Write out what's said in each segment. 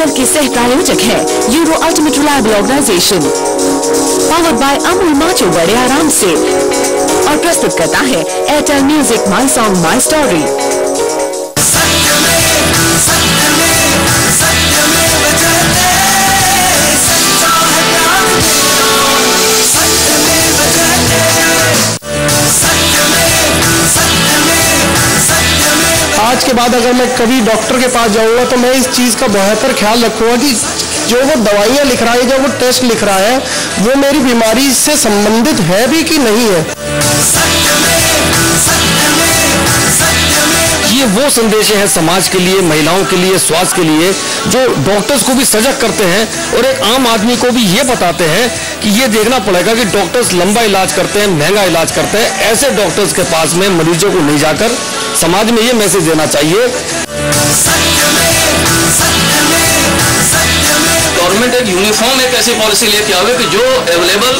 असल के सह प्रायोजक है Euro ultimate reliable organisation powered by Amul Macho बड़े आराम से. और प्रस्तुत करता है Airtel music my song my story आज के बाद अगर मैं कभी डॉक्टर के पास जाऊँगा तो मैं इस चीज़ का बेहतर ख्याल रखूँगा कि जो वो दवाइयाँ लिख रहा है, जो वो टेस्ट लिख रहा है, वो मेरी बीमारी से संबंधित है भी कि नहीं है? ये वो संदेश है समाज के लिए, महिलाओं के लिए, स्वास्थ्य के लिए, जो डॉक्टर्स को भी सजग करते हैं और एक आम आदमी को भी ये बताते हैं कि ये देखना पड़ेगा कि डॉक्टर्स लंबा इलाज करते हैं, महँगा इलाज करते हैं। ऐसे डॉक्टर्स के पास में मरीजों को नहीं जाकर समाज में ये मैसेज देना चाहिए। गवर्नमेंट एक यूनिफॉर्म एक ऐसी पॉलिसी लेके आवे कि जो अवेलेबल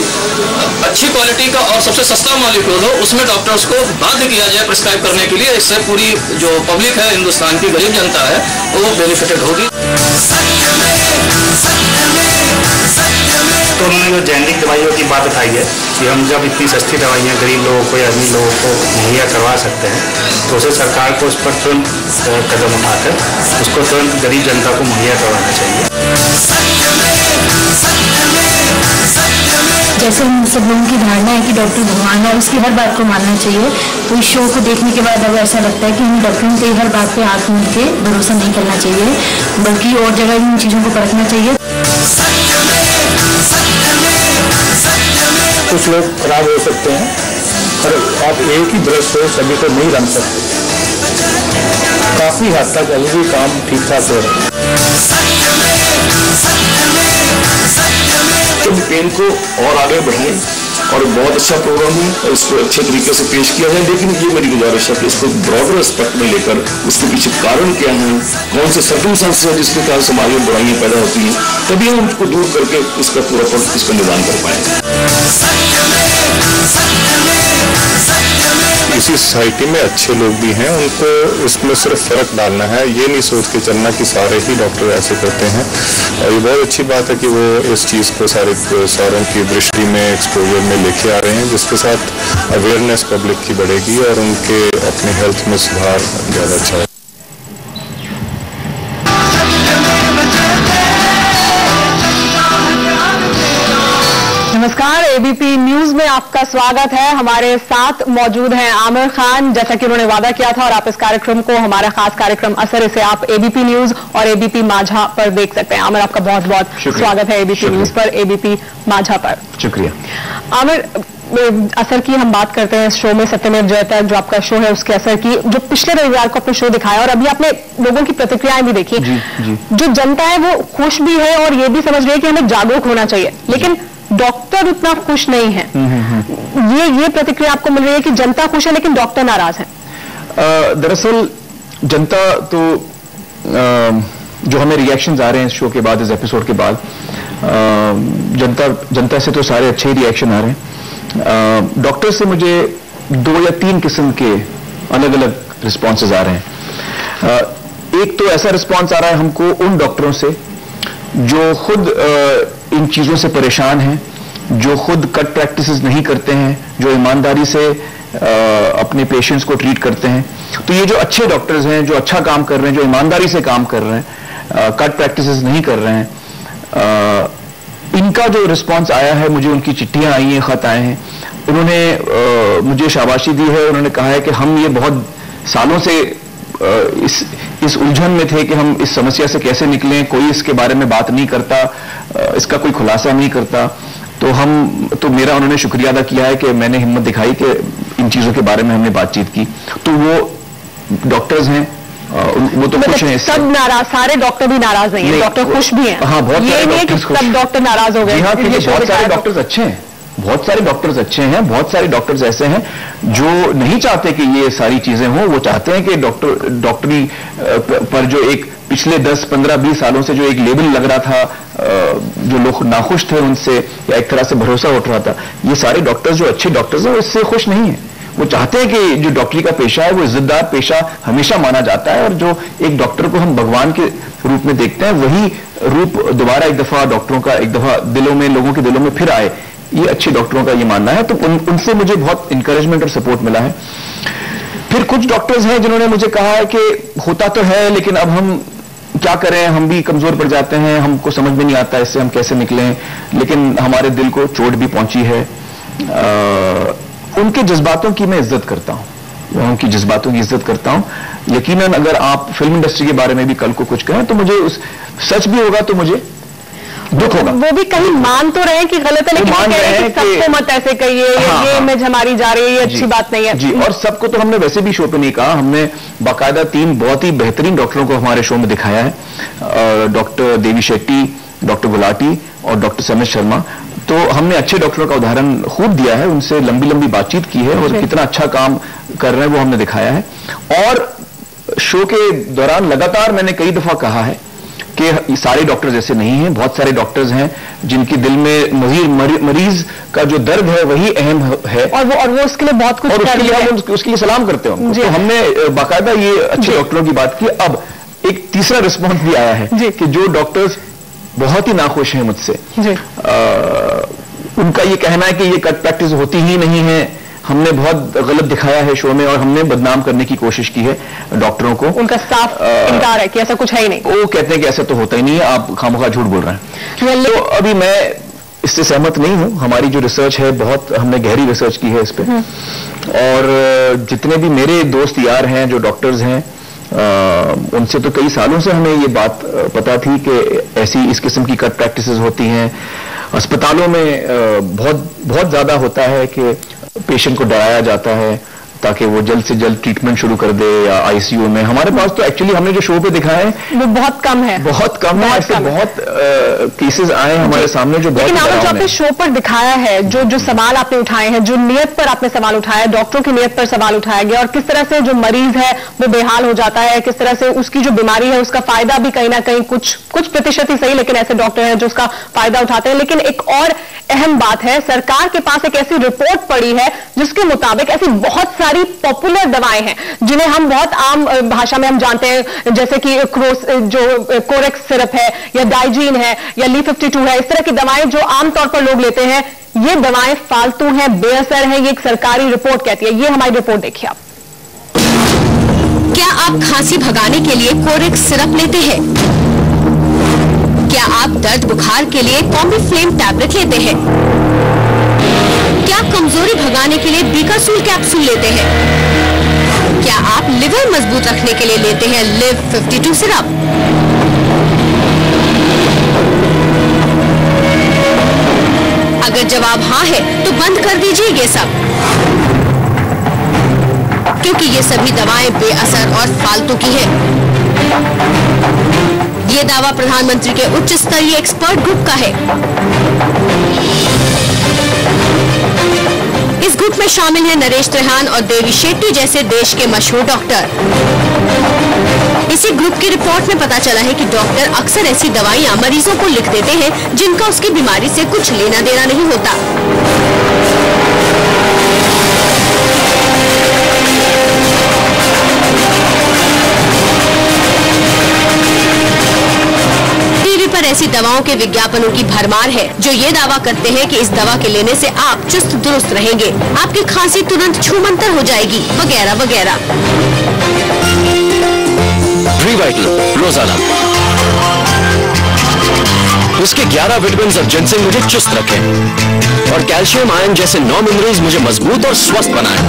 अच्छी क्वालिटी का और सबसे सस्ता मॉलिक्यूल हो उसमें डॉक्टर्स को बाध्य किया जाए प्रिस्क्राइब करने के लिए। इससे पूरी जो पब्लिक है, हिंदुस्तान की गरीब जनता है, वो बेनिफिटेड होगी। तो उन्होंने जो जेनरिक दवाइयों की बात उठाई है कि हम जब इतनी सस्ती दवाइयाँ गरीब लोगों को या अमीर लोगों को मुहैया करवा सकते हैं तो उसे सरकार को उस पर तुरंत कदम उठाकर उसको तुरंत गरीब जनता को मुहैया करवाना चाहिए। जैसे हम सब लोगों की धारणा है कि डॉक्टर भगवान है, उसकी हर बात को मानना चाहिए। तो इस शो को देखने के बाद अब ऐसा लगता है कि हमें डॉक्टरों की हर बात पे हाथ मूंद के भरोसा नहीं करना चाहिए, बल्कि और जगह इन चीज़ों को परखना चाहिए। कुछ लोग खराब हो सकते हैं, पर आप एक ही ब्रश से सभी को नहीं रंग सकते। काफ़ी हद तक अभी भी काम ठीक ठाक हो रहा है। तो पेन को और आगे बढ़ाएँ और बहुत अच्छा प्रोग्राम है और इसको अच्छे तरीके से पेश किया जाए। लेकिन ये मेरी गुजारिश है कि इसको ब्रॉडर एस्पेक्ट में लेकर उसके पीछे कारण क्या है, कौन से सर्कमस्टांस है जिसके कारण समाज में बुराइयाँ पैदा होती हैं, तभी हम उसको दूर करके इसका पूरा इसका निदान कर पाएँगे। इसी सोसाइटी में अच्छे लोग भी हैं, उनको इसमें सिर्फ़ फ़र्क डालना है। ये नहीं सोच के चलना कि सारे ही डॉक्टर ऐसे करते हैं। और ये बहुत अच्छी बात है कि वो इस चीज़ को सारे, सारों की दृष्टि में एक्सपोजर में लेके आ रहे हैं, जिसके साथ अवेयरनेस पब्लिक की बढ़ेगी और उनके अपने हेल्थ में सुधार ज़्यादा अच्छा नमस्कार एबीपी आपका स्वागत है। हमारे साथ मौजूद हैं आमिर खान जैसा कि उन्होंने वादा किया था और आप इस कार्यक्रम को हमारा खास कार्यक्रम असर इसे आप एबीपी न्यूज़ और एबीपी माझा पर देख सकते हैं। आमिर आपका बहुत बहुत स्वागत है एबीपी न्यूज़ पर एबीपी माझा पर। शुक्रिया। आमिर असर की हम बात करते हैं शो में सत्यमेव जयता जो आपका शो है उसके असर की जो पिछले रविवार को आपने शो दिखाया और अभी आपने लोगों की प्रतिक्रियाएँ भी देखी। जी, जी। जो जनता है वो खुश भी है और ये भी समझ रही है कि हमें जागरूक होना चाहिए। लेकिन डॉक्टर उतना खुश नहीं है। ये ये प्रतिक्रिया आपको मिल रही है कि जनता खुश है लेकिन डॉक्टर नाराज़ है। दरअसल जनता तो अ, जो हमें रिएक्शंस आ रहे हैं इस शो के बाद इस एपिसोड के बाद जनता जनता से तो सारे अच्छे ही रिएक्शन आ रहे हैं। डॉक्टर से मुझे दो या तीन किस्म के अलग अलग रिस्पॉन्सेज आ रहे हैं। अ, एक तो ऐसा रिस्पॉन्स आ रहा है हमको उन डॉक्टरों से जो खुद अ, इन चीज़ों से परेशान हैं जो खुद कट प्रैक्टिसेस नहीं करते हैं जो ईमानदारी से अ, अपने पेशेंट्स को ट्रीट करते हैं। तो ये जो अच्छे डॉक्टर्स हैं जो अच्छा काम कर रहे हैं जो ईमानदारी से काम कर रहे हैं कट प्रैक्टिसेस नहीं कर रहे हैं अ, इनका जो रिस्पांस आया है मुझे उनकी चिट्ठियाँ आई हैं खत आए हैं। उन्होंने अ, मुझे शाबाशी दी है उन्होंने कहा है कि हम ये बहुत सालों से इस इस उलझन में थे कि हम इस समस्या से कैसे निकलें कोई इसके बारे में बात नहीं करता इसका कोई खुलासा नहीं करता। तो हम तो मेरा उन्होंने शुक्रिया अदा किया है कि मैंने हिम्मत दिखाई कि इन चीज़ों के बारे में हमने बातचीत की। तो वो डॉक्टर्स हैं वो तो खुश हैं मतलब सब नाराज़ सारे डॉक्टर भी नाराज़ नहीं है डॉक्टर खुश भी हैं। हाँ, बहुत ये सारे नहीं है कि सब डॉक्टर नाराज़ हो गए हाँ बहुत सारे डॉक्टर्स अच्छे हैं। बहुत सारे डॉक्टर्स अच्छे हैं, बहुत सारे डॉक्टर्स ऐसे हैं जो नहीं चाहते कि ये सारी चीज़ें हों, वो चाहते हैं कि डॉक्टर डॉक्टरी पर जो एक पिछले 10 15 20 सालों से जो एक लेबल लग रहा था जो लोग नाखुश थे उनसे या एक तरह से भरोसा उठ रहा था, ये सारे डॉक्टर्स जो अच्छे डॉक्टर्स हैं, वो इससे खुश नहीं है। वो चाहते हैं कि जो डॉक्टरी का पेशा है, वो इज्जतदार पेशा हमेशा माना जाता है और जो एक डॉक्टर को हम भगवान के रूप में देखते हैं, वही रूप दोबारा एक दफ़ा डॉक्टरों का, एक दफ़ा दिलों में, लोगों के दिलों में फिर आए। ये अच्छे डॉक्टरों का ये मानना है तो उन, उनसे मुझे बहुत इंकरेजमेंट और सपोर्ट मिला है। फिर कुछ डॉक्टर्स हैं जिन्होंने मुझे कहा है कि होता तो है लेकिन अब हम क्या करें? हम भी कमज़ोर पड़ जाते हैं हमको समझ में नहीं आता इससे हम कैसे निकलें लेकिन हमारे दिल को चोट भी पहुँची है। आ, उनके जज्बातों की मैं इज़्ज़त करता हूँ। उनकी जज्बातों की इज़्ज़त करता हूँ। यकीनन अगर आप फ़िल्म इंडस्ट्री के बारे में भी कल को कुछ कहें तो मुझे उस सच भी होगा तो मुझे दुख होगा। वो भी कहीं मान तो रहे हैं कि गलत है लेकिन मान कह रहे हैं हैं सबको मत ऐसे कहिए ये- हाँ, ये हाँ। इमेज हमारी जा रही है ये अच्छी बात नहीं है। जी और सबको तो हमने वैसे भी शो पे नहीं कहा हमने बाकायदा तीन बहुत ही बेहतरीन डॉक्टरों को हमारे शो में दिखाया है डॉक्टर देवी शेट्टी डॉक्टर गुलाटी और डॉक्टर समित शर्मा। तो हमने अच्छे डॉक्टरों का उदाहरण खूब दिया है उनसे लंबी लंबी बातचीत की है और कितना अच्छा काम कर रहे हैं वो हमने दिखाया है। और शो के दौरान लगातार मैंने कई दफ़ा कहा है कि सारे डॉक्टर्स ऐसे नहीं हैं बहुत सारे डॉक्टर्स हैं जिनके दिल में मरीज़ मरी- मरीज़ का जो दर्द है वही अहम है और वो और वो उसके लिए बहुत कुछ और उसके लिए हम उसके लिए सलाम करते हैं। तो हमने बाकायदा ये अच्छे डॉक्टरों की बात की। अब एक तीसरा रिस्पॉन्स भी आया है कि जो डॉक्टर्स बहुत ही नाखुश हैं मुझसे। उनका ये कहना है कि ये कट प्रैक्टिस होती ही नहीं है। हमने बहुत गलत दिखाया है शो में और हमने बदनाम करने की कोशिश की है डॉक्टरों को। उनका साफ़ इनकार है कि ऐसा कुछ है ही नहीं। वो कहते हैं कि ऐसा तो होता ही नहीं है आप खामोखा झूठ बोल रहे हैं। तो अभी मैं इससे सहमत नहीं हूँ। हमारी जो रिसर्च है बहुत हमने गहरी रिसर्च की है इस पर और जितने भी मेरे दोस्त यार हैं जो डॉक्टर्स हैं अ, उनसे तो कई सालों से हमें ये बात पता थी कि ऐसी इस किस्म की कट प्रैक्टिसेस होती हैं। अस्पतालों में बहुत बहुत ज़्यादा होता है कि पेशेंट को डराया जाता है ताकि वो जल्द से जल्द ट्रीटमेंट शुरू कर दे या आईसीयू में। हमारे पास तो एक्चुअली हमने जो शो पे दिखाया है वो बहुत कम है। बहुत कम बहुत है। ऐसे बहुत केसेस आए हमारे सामने जो बहुत लेकिन आपने जो आपने शो पर दिखाया है जो जो सवाल आपने उठाए हैं जो नियत पर आपने सवाल उठाया है डॉक्टरों की नियत पर सवाल उठाया गया और किस तरह से जो मरीज़ है वो बेहाल हो जाता है किस तरह से उसकी जो बीमारी है उसका फ़ायदा भी कहीं ना कहीं कुछ कुछ प्रतिशत ही सही लेकिन ऐसे डॉक्टर हैं जो उसका फ़ायदा उठाते हैं। लेकिन एक और अहम बात है सरकार के पास एक ऐसी रिपोर्ट पड़ी है जिसके मुताबिक ऐसी बहुत सारी पॉपुलर दवाएँ हैं, जिन्हें हम बहुत आम भाषा में हम जानते हैं, जैसे कि क्रोस जो कोरेक्स सिरप है, या डाइजीन है, या ली 52 है, इस तरह की दवाएँ जो आमतौर पर लोग लेते हैं, ये दवाएँ फालतू हैं, बेअसर हैं, ये एक सरकारी रिपोर्ट कहती है, ये हमारी रिपोर्ट देखिए आप। क्या आप खांसी भगाने के लिए कोरेक्स सिरप लेते हैं? क्या आप दर्द बुखार के लिए कॉम्बी फ्लेम टैबलेट लेते हैं? क्या कमज़ोरी भगाने के लिए बीकासूल कैप्सूल लेते हैं। क्या आप लिवर मज़बूत रखने के लिए लेते हैं लिव 52 सिरप अगर जवाब हाँ है तो बंद कर दीजिए ये सब। क्योंकि ये सभी दवाएँ बेअसर और फालतू की है। ये दावा प्रधानमंत्री के उच्च स्तरीय एक्सपर्ट ग्रुप का है। ग्रुप में शामिल हैं नरेश त्रेहान और देवी शेट्टी जैसे देश के मशहूर डॉक्टर। इसी ग्रुप की रिपोर्ट में पता चला है कि डॉक्टर अक्सर ऐसी दवाइयाँ मरीजों को लिख देते हैं जिनका उसकी बीमारी से कुछ लेना देना नहीं होता। ऐसी दवाओं के विज्ञापनों की भरमार है, जो ये दावा करते हैं कि इस दवा के लेने से आप चुस्त दुरुस्त रहेंगे। आपकी खांसी तुरंत छूमंतर हो जाएगी, वगैरह वगैरह। रोज़ाना उसके 11 विटामिन और जिनसिंग मुझे चुस्त रखे। और कैल्शियम आयन जैसे नौ मिनरल्स मुझे मज़बूत और स्वस्थ बनाए।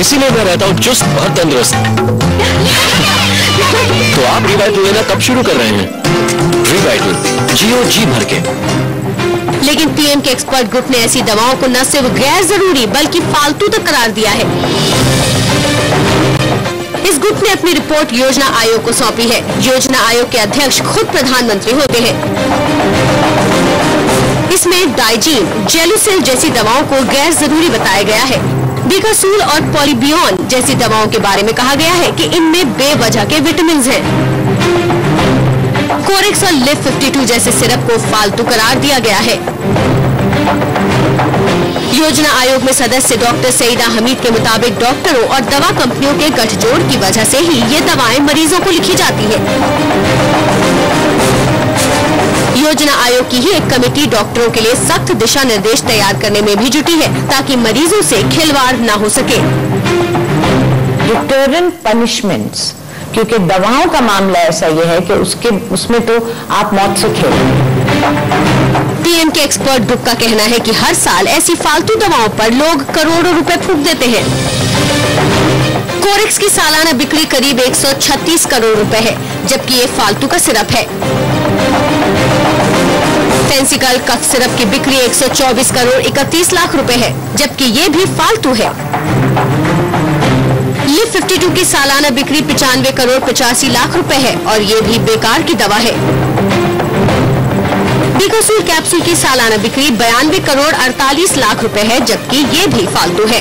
इसीलिए मैं रहता हूँ चुस्त और तंदुरुस्त। तो आप रिवाइटल लेना कब शुरू कर रहे हैं? रिवाइटल जियो जी भर के। लेकिन पीएम के एक्सपर्ट ग्रुप ने ऐसी दवाओं को न सिर्फ़ गैर ज़रूरी बल्कि फालतू तक करार दिया है। इस ग्रुप ने अपनी रिपोर्ट योजना आयोग को सौंपी है। योजना आयोग के अध्यक्ष खुद प्रधानमंत्री होते हैं। इसमें डाइजीन, जेलुसिल जैसी दवाओं को गैर ज़रूरी बताया गया है। बीकासूल और पॉलीबियन जैसी दवाओं के बारे में कहा गया है कि इनमें बेवजह के विटामिन हैं। कोरेक्स और लिव 52 जैसे सिरप को फालतू करार दिया गया है। योजना आयोग में सदस्य डॉक्टर सईदा हमीद के मुताबिक डॉक्टरों और दवा कंपनियों के गठजोड़ की वजह से ही ये दवाएँ मरीजों को लिखी जाती है। योजना आयोग की ही एक कमेटी डॉक्टरों के लिए सख्त दिशा निर्देश तैयार करने में भी जुटी है ताकि मरीजों से खिलवाड़ न हो सके। डिटरेंट पनिशमेंट्स क्योंकि दवाओं का मामला ऐसा ये है कि उसके उसमें तो आप मौत से खेल पीएम के एक्सपर्ट ग्रुप का कहना है कि हर साल ऐसी फालतू दवाओं पर लोग करोड़ों रुपए फूक देते हैं। कोरेक्स की सालाना बिक्री करीब 136 करोड़ रुपए है जबकि ये फालतू का सिरप है। फेंसिकल कफ सिरप की बिक्री 124 करोड़ 31 लाख रुपए है, जबकि ये भी फालतू है। लिव 52 की सालाना बिक्री पिचानवे करोड़ पचासी लाख रुपए है, और ये भी बेकार की दवा है। बीकासूर कैप्सूल की सालाना बिक्री बयानवे करोड़ 48 लाख रुपए है, जबकि ये भी फालतू है।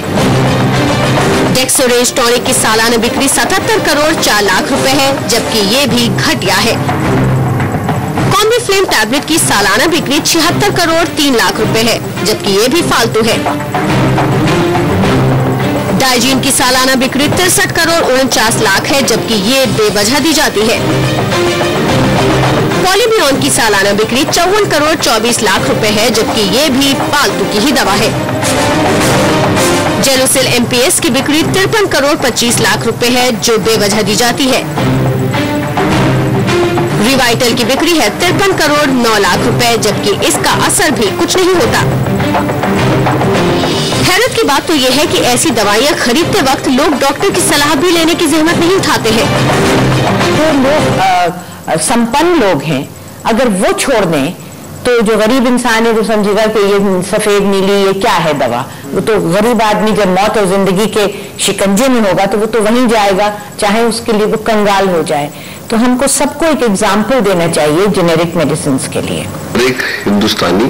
डेक्सोरेज टॉनिक की सालाना बिक्री 77 करोड़ 4 लाख रुपए है, जबकि ये भी घटिया है। कॉम्बी फ्लेम टैबलेट की सालाना बिक्री छिहत्तर करोड़ तीन लाख रुपए है, जबकि ये भी फालतू है। डाइजीन की सालाना बिक्री तिरसठ करोड़ उनचास लाख है, जबकि ये बेवजह दी जाती है। पॉलीबियन की सालाना बिक्री चौवन करोड़ चौबीस लाख रुपए है, जबकि ये भी फालतू की ही दवा है। जेलोसिल एमपीएस की बिक्री तिरपन करोड़ पच्चीस लाख रुपए है, जो बेवजह दी जाती है। रिवाइटल की बिक्री है तिरपन करोड़ नौ लाख रुपए, जबकि इसका असर भी कुछ नहीं होता। हैरत की बात तो यह है कि ऐसी दवाइयाँ खरीदते वक्त लोग डॉक्टर की सलाह भी लेने की जहमत नहीं उठाते हैं। जो लोग संपन्न लोग हैं, अगर वो छोड़ दें तो जो गरीब इंसान है वो समझेगा कि ये सफ़ेद, नीली, ये क्या है दवा, वो तो गरीब आदमी जब मौत और ज़िंदगी के शिकंजे में होगा तो वो तो वहीं जाएगा, चाहे उसके लिए वो कंगाल हो जाए। तो हमको सबको एक एग्ज़ाम्पल देना चाहिए जेनेरिक मेडिसिन के लिए। एक हिंदुस्तानी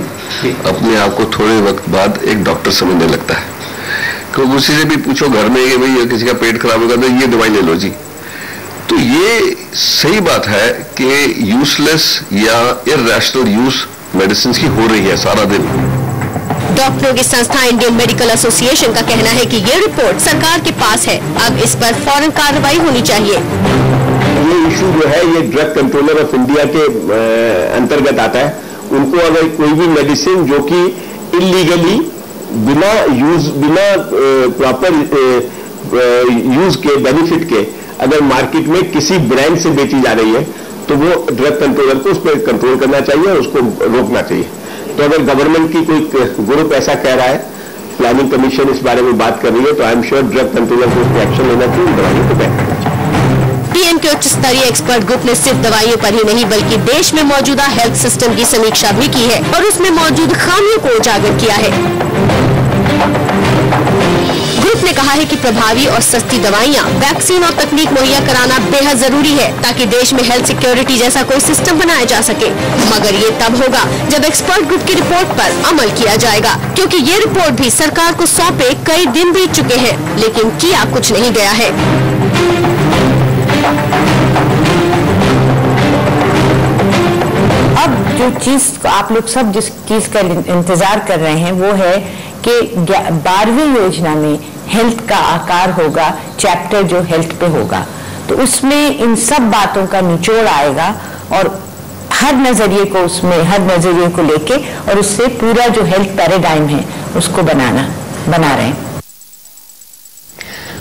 अपने आप को थोड़े वक्त बाद एक डॉक्टर समझने लगता है। क्योंकि उसी से भी पूछो घर में कि भाई ये किसी का पेट खराब होगा तो ये दवाई ले लो जी। तो ये सही बात है कि यूजलेस या इरेशनल यूज़ मेडिसिन की हो रही है सारा दिन। डॉक्टरों की संस्था इंडियन मेडिकल एसोसिएशन का कहना है कि ये रिपोर्ट सरकार के पास है। अब इस पर फ़ौरन कार्रवाई होनी चाहिए। ये इशू जो है, ये ड्रग कंट्रोलर ऑफ़ इंडिया के अंतर्गत आता है। उनको अगर कोई भी मेडिसिन जो कि इलीगली बिना यूज़ बिना प्रॉपर यूज़ के बेनिफिट के, अगर मार्केट में किसी ब्रांड से बेची जा रही है तो वो ड्रग कंट्रोलर को उस पर कंट्रोल करना चाहिए और उसको रोकना चाहिए। तो अगर गवर्नमेंट की कोई ग्रुप ऐसा कह रहा है प्लानिंग कमीशन इस बारे में बात कर रही है तो I am sure drug controller को उस पर एक्शन लेना चाहिए दवाइयों को बैन पीएम के उच्च स्तरीय एक्सपर्ट ग्रुप ने सिर्फ़ दवाइयों पर ही नहीं, बल्कि देश में मौजूदा हेल्थ सिस्टम की समीक्षा भी की है और उसमें मौजूद खामियों को उजागर किया है। ग्रुप ने कहा है कि प्रभावी और सस्ती दवाइयाँ वैक्सीन और तकनीक मुहैया कराना बेहद ज़रूरी है, ताकि देश में हेल्थ सिक्योरिटी जैसा कोई सिस्टम बनाया जा सके। मगर ये तब होगा जब एक्सपर्ट ग्रुप की रिपोर्ट पर अमल किया जाएगा, क्योंकि ये रिपोर्ट भी सरकार को सौंपे कई दिन बीत चुके हैं, लेकिन किया कुछ नहीं गया है। अब जो चीज़ आप लोग सब जिस चीज़ का इंतज़ार कर रहे हैं, वो है कि बारहवीं योजना में हेल्थ का आकार होगा, चैप्टर जो हेल्थ पे होगा। तो उसमें इन सब बातों का निचोड़ आएगा और हर नज़रिए को उसमें, हर नज़रिए को लेके और उससे पूरा जो हेल्थ पैराडाइम है, उसको बनाना, बना रहे हैं।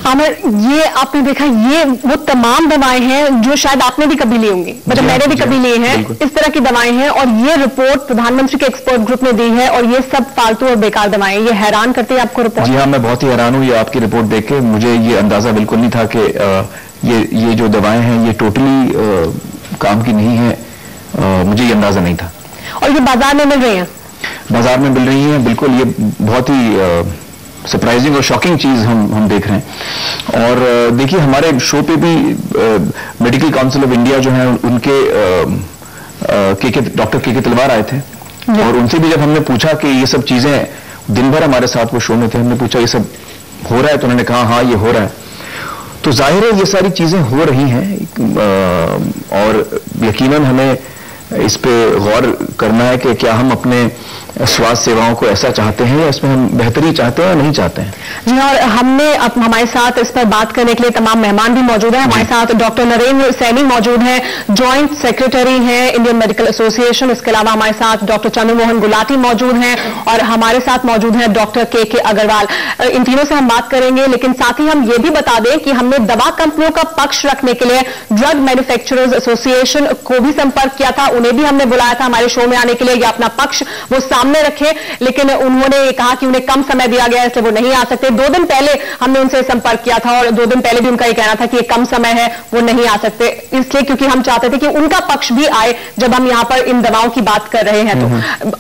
आमिर ये आपने देखा ये वो तमाम दवाएँ हैं जो शायद आपने भी कभी ली होंगी। मतलब मैंने भी कभी ली हैं। इस तरह की दवाएँ हैं और ये रिपोर्ट प्रधानमंत्री के एक्सपर्ट ग्रुप ने दी है और ये सब फालतू और बेकार दवाएँ हैं। ये हैरान करती है आपको रिपोर्ट जी हाँ मैं बहुत ही हैरान हूँ ये आपकी रिपोर्ट देख के। मुझे ये अंदाज़ा बिल्कुल नहीं था कि ये ये जो दवाएँ हैं ये टोटली काम की नहीं है। मुझे ये अंदाज़ा नहीं था। और ये बाज़ार में मिल रही हैं? बाज़ार में मिल रही हैं बिल्कुल। ये बहुत ही सरप्राइजिंग और शॉकिंग चीज़ हम हम देख रहे हैं। और देखिए हमारे शो पे भी मेडिकल काउंसिल ऑफ़ इंडिया जो है उनके के के डॉक्टर के के तलवार आए थे। और उनसे भी जब हमने पूछा कि ये सब चीज़ें दिन भर हमारे साथ वो शो में थे हमने पूछा ये सब हो रहा है? तो उन्होंने कहा हाँ ये हो रहा है। तो ज़ाहिर है ये सारी चीज़ें हो रही हैं और यकीनन हमें इस पे गौर करना है कि क्या हम अपने स्वास्थ्य सेवाओं को ऐसा चाहते हैं या इसमें हम बेहतरी चाहते हैं या नहीं चाहते हैं? जी और हमने अब हमारे साथ इस पर बात करने के लिए तमाम मेहमान भी मौजूद हैं। हमारे साथ डॉक्टर नरेंद्र सैनी मौजूद हैं जॉइंट सेक्रेटरी हैं इंडियन मेडिकल एसोसिएशन इसके अलावा हमारे साथ डॉक्टर चंद्रमोहन गुलाटी मौजूद हैं और हमारे साथ मौजूद हैं डॉक्टर के के अग्रवाल इन तीनों से हम बात करेंगे लेकिन साथ ही हम ये भी बता दें कि हमने दवा कंपनियों का पक्ष रखने के लिए ड्रग मैन्युफैक्चरर्स एसोसिएशन को भी संपर्क किया था उन्हें भी हमने बुलाया था हमारे शो में आने के लिए। या अपना पक्ष वो सामने रखे लेकिन उन्होंने कहा कि उन्हें कम समय दिया गया है इसलिए वो नहीं आ सकते। दो दिन पहले हमने उनसे संपर्क किया था और दो दिन पहले भी उनका ये कहना था कि ये कम समय है वो नहीं आ सकते। इसलिए क्योंकि हम चाहते थे कि उनका पक्ष भी आए जब हम यहाँ पर इन दवाओं की बात कर रहे हैं तो।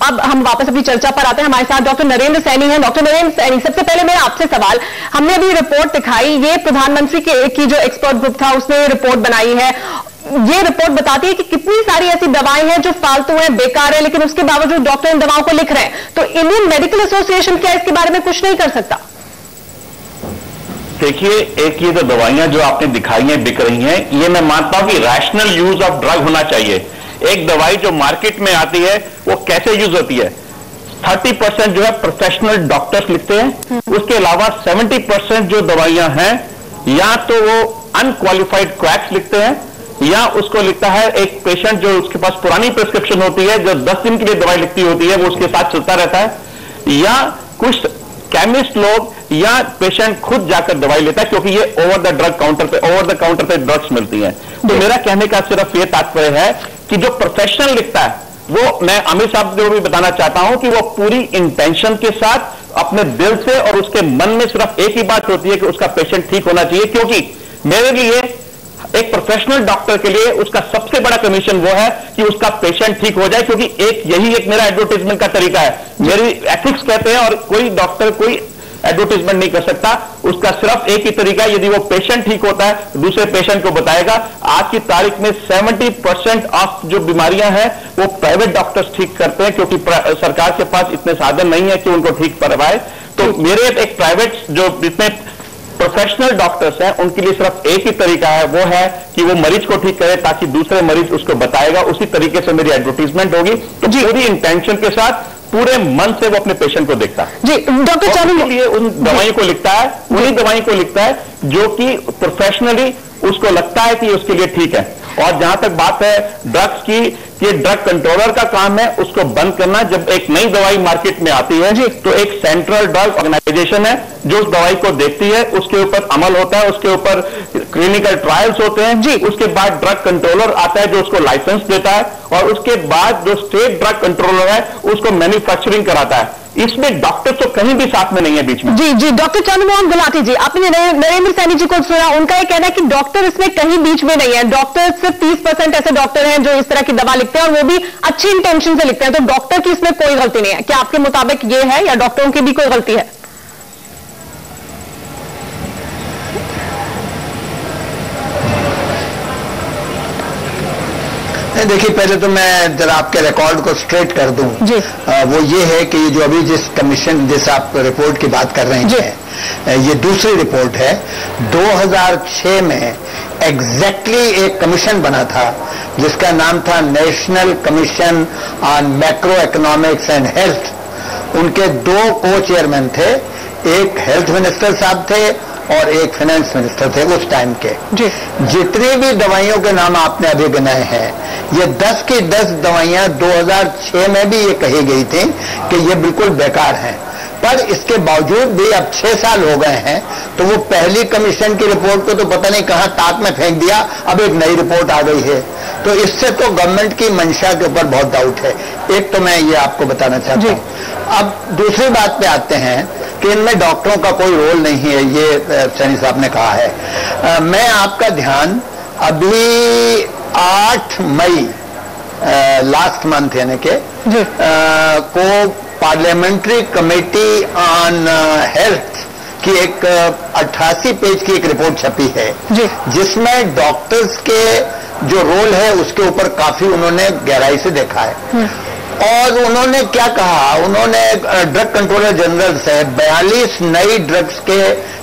अब हम वापस अपनी चर्चा पर आते हैं। हमारे साथ डॉक्टर नरेंद्र सैनी है। डॉक्टर नरेंद्र सैनी सबसे पहले मेरा आपसे सवाल हमने अभी रिपोर्ट दिखाई ये प्रधानमंत्री के की जो एक्सपर्ट ग्रुप था उसने रिपोर्ट बनाई है। ये रिपोर्ट बताती है कि कितनी सारी ऐसी दवाएँ हैं जो फालतू हैं बेकार है लेकिन उसके बावजूद डॉक्टर इन दवाओं को लिख रहे हैं। तो इंडियन मेडिकल एसोसिएशन क्या इसके बारे में कुछ नहीं कर सकता? देखिए एक ये जो दवाइयाँ जो आपने दिखाई हैं बिक रही हैं ये मैं मानता हूँ कि रैशनल यूज़ ऑफ़ ड्रग होना चाहिए। एक दवाई जो मार्केट में आती है वो कैसे यूज़ होती है? थर्टी परसेंट जो है प्रोफेशनल डॉक्टर्स लिखते हैं। उसके अलावा सेवेंटी परसेंट जो दवाइयाँ हैं या तो वो अनक्वालिफाइड क्रैक्स लिखते हैं या उसको लिखता है एक पेशेंट जो उसके पास पुरानी प्रिस्क्रिप्शन होती है जो 10 दिन के लिए दवाई लिखती होती है वो उसके साथ चलता रहता है। या कुछ केमिस्ट लोग या पेशेंट खुद जाकर दवाई लेता है क्योंकि ये ओवर द ड्रग काउंटर पे ओवर द काउंटर पे ड्रग्स मिलती हैं। तो मेरा कहने का सिर्फ़ ये तात्पर्य है कि जो प्रोफेशनल लिखता है वो मैं अमित साहब को भी बताना चाहता हूँ कि वो पूरी इंटेंशन के साथ अपने दिल से और उसके मन में सिर्फ़ एक ही बात होती है कि उसका पेशेंट ठीक होना चाहिए क्योंकि मेरे लिए एक प्रोफेशनल डॉक्टर के लिए उसका सबसे बड़ा कमीशन वो है कि उसका पेशेंट ठीक हो जाए, क्योंकि एक यही एक मेरा एडवर्टीजमेंट का तरीका है। मेरी एथिक्स कहते हैं और कोई डॉक्टर कोई एडवर्टीजमेंट नहीं कर सकता। उसका सिर्फ़ एक ही तरीका यदि वो पेशेंट ठीक होता है, दूसरे पेशेंट को बताएगा। आज की तारीख में 70 परसेंट ऑफ़ जो बीमारियाँ हैं, वो प्राइवेट डॉक्टर्स ठीक करते हैं, क्योंकि सरकार के पास इतने साधन नहीं है कि उनको ठीक करवाए। तो मेरे एक प्राइवेट जो जितने प्रोफेशनल डॉक्टर्स हैं उनके लिए सिर्फ़ एक ही तरीका है वो है कि वो मरीज़ को ठीक करे ताकि दूसरे मरीज़ उसको बताएगा। उसी तरीके से मेरी एडवर्टीजमेंट होगी। तो पूरी इंटेंशन के साथ पूरे मन से वो अपने पेशेंट को देखता है। जी डॉक्टर चारू लिए उन दवाई को लिखता है उन्हीं दवाई को लिखता है जो कि प्रोफेशनली उसको लगता है कि उसके लिए ठीक है। और जहाँ तक बात है ड्रग्स की कि ड्रग कंट्रोलर का काम है उसको बंद करना। जब एक नई दवाई मार्केट में आती है तो एक सेंट्रल ड्रग ऑर्गेनाइजेशन है जो उस दवाई को देखती है उसके ऊपर अमल होता है उसके ऊपर क्लिनिकल ट्रायल्स होते हैं। जी। उसके बाद ड्रग कंट्रोलर आता है जो उसको लाइसेंस देता है और उसके बाद जो स्टेट ड्रग कंट्रोलर है उसको मैन्युफैक्चरिंग कराता है। इसमें डॉक्टर तो कहीं भी साथ में नहीं है बीच में। जी जी, डॉक्टर चंद्रमोहन गुलाटी जी, आपने नरेंद्र सैनी जी को सुना, उनका यह कहना है कि डॉक्टर इसमें कहीं बीच में नहीं है। डॉक्टर सिर्फ़ तीस परसेंट ऐसे डॉक्टर हैं जो इस तरह की दवा लिखते हैं और वो भी अच्छी इंटेंशन से लिखते हैं। तो डॉक्टर की इसमें कोई गलती नहीं है। क्या आपके मुताबिक ये है या डॉक्टरों की भी कोई गलती है? देखिए पहले तो मैं जरा आपके रिकॉर्ड को स्ट्रेट कर दूँ। जी। आ, वो ये है कि ये जो अभी जिस कमीशन जिस आप रिपोर्ट की बात कर रहे हैं ये दूसरी रिपोर्ट है। 2006 में एग्जैक्टली exactly एक कमीशन बना था जिसका नाम था National Commission on Macroeconomics and Health उनके दो को चेयरमैन थे। एक हेल्थ मिनिस्टर साहब थे और एक फाइनेंस मिनिस्टर थे उस टाइम के। जी। जितनी भी दवाइयों के नाम आपने अभी गिनाए हैं ये 10 की 10 दवाइयाँ 2006 में भी ये कही गई थी कि ये बिल्कुल बेकार हैं। पर इसके बावजूद भी अब छह साल हो गए हैं तो वो पहली कमीशन की रिपोर्ट को तो पता नहीं कहाँ ताक में फेंक दिया अब एक नई रिपोर्ट आ गई है। तो इससे तो गवर्नमेंट की मंशा के ऊपर बहुत डाउट है। एक तो मैं ये आपको बताना चाहता हूँ। अब दूसरी बात पे आते हैं कि इनमें डॉक्टरों का कोई रोल नहीं है ये सैनी साहब ने कहा है। अ, मैं आपका ध्यान अभी 8 मई लास्ट मंथ यानी के अ, को पार्लियामेंट्री कमेटी ऑन हेल्थ की एक अट्ठासी पेज की एक रिपोर्ट छपी है जिसमें डॉक्टर्स के जो रोल है उसके ऊपर काफ़ी उन्होंने गहराई से देखा है। और उन्होंने क्या कहा? उन्होंने ड्रग कंट्रोलर जनरल से 42 नई ड्रग्स के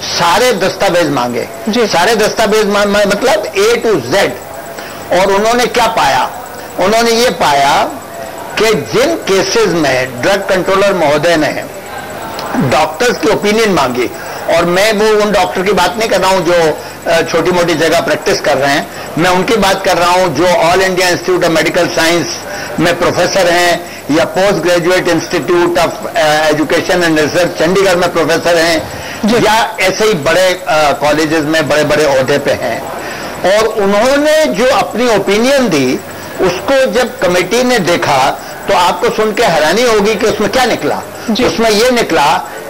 सारे दस्तावेज़ मांगे। सारे दस्तावेज़ मतलब ए टू जेड और उन्होंने क्या पाया? उन्होंने ये पाया कि जिन केसेस में ड्रग कंट्रोलर महोदय ने डॉक्टर्स की ओपिनियन मांगी और मैं वो उन डॉक्टर की बात नहीं कर रहा हूँ जो छोटी मोटी जगह प्रैक्टिस कर रहे हैं। मैं उनकी बात कर रहा हूँ जो All India Institute of Medical Science में प्रोफेसर हैं या Post Graduate Institute of Education and Research Chandigarh में प्रोफेसर हैं या ऐसे ही बड़े कॉलेजेस में बड़े बड़े अहदे पे हैं। और उन्होंने जो अपनी ओपिनियन दी उसको जब कमेटी ने देखा तो आपको सुन के हैरानी होगी कि उसमें क्या निकला। उसमें यह निकला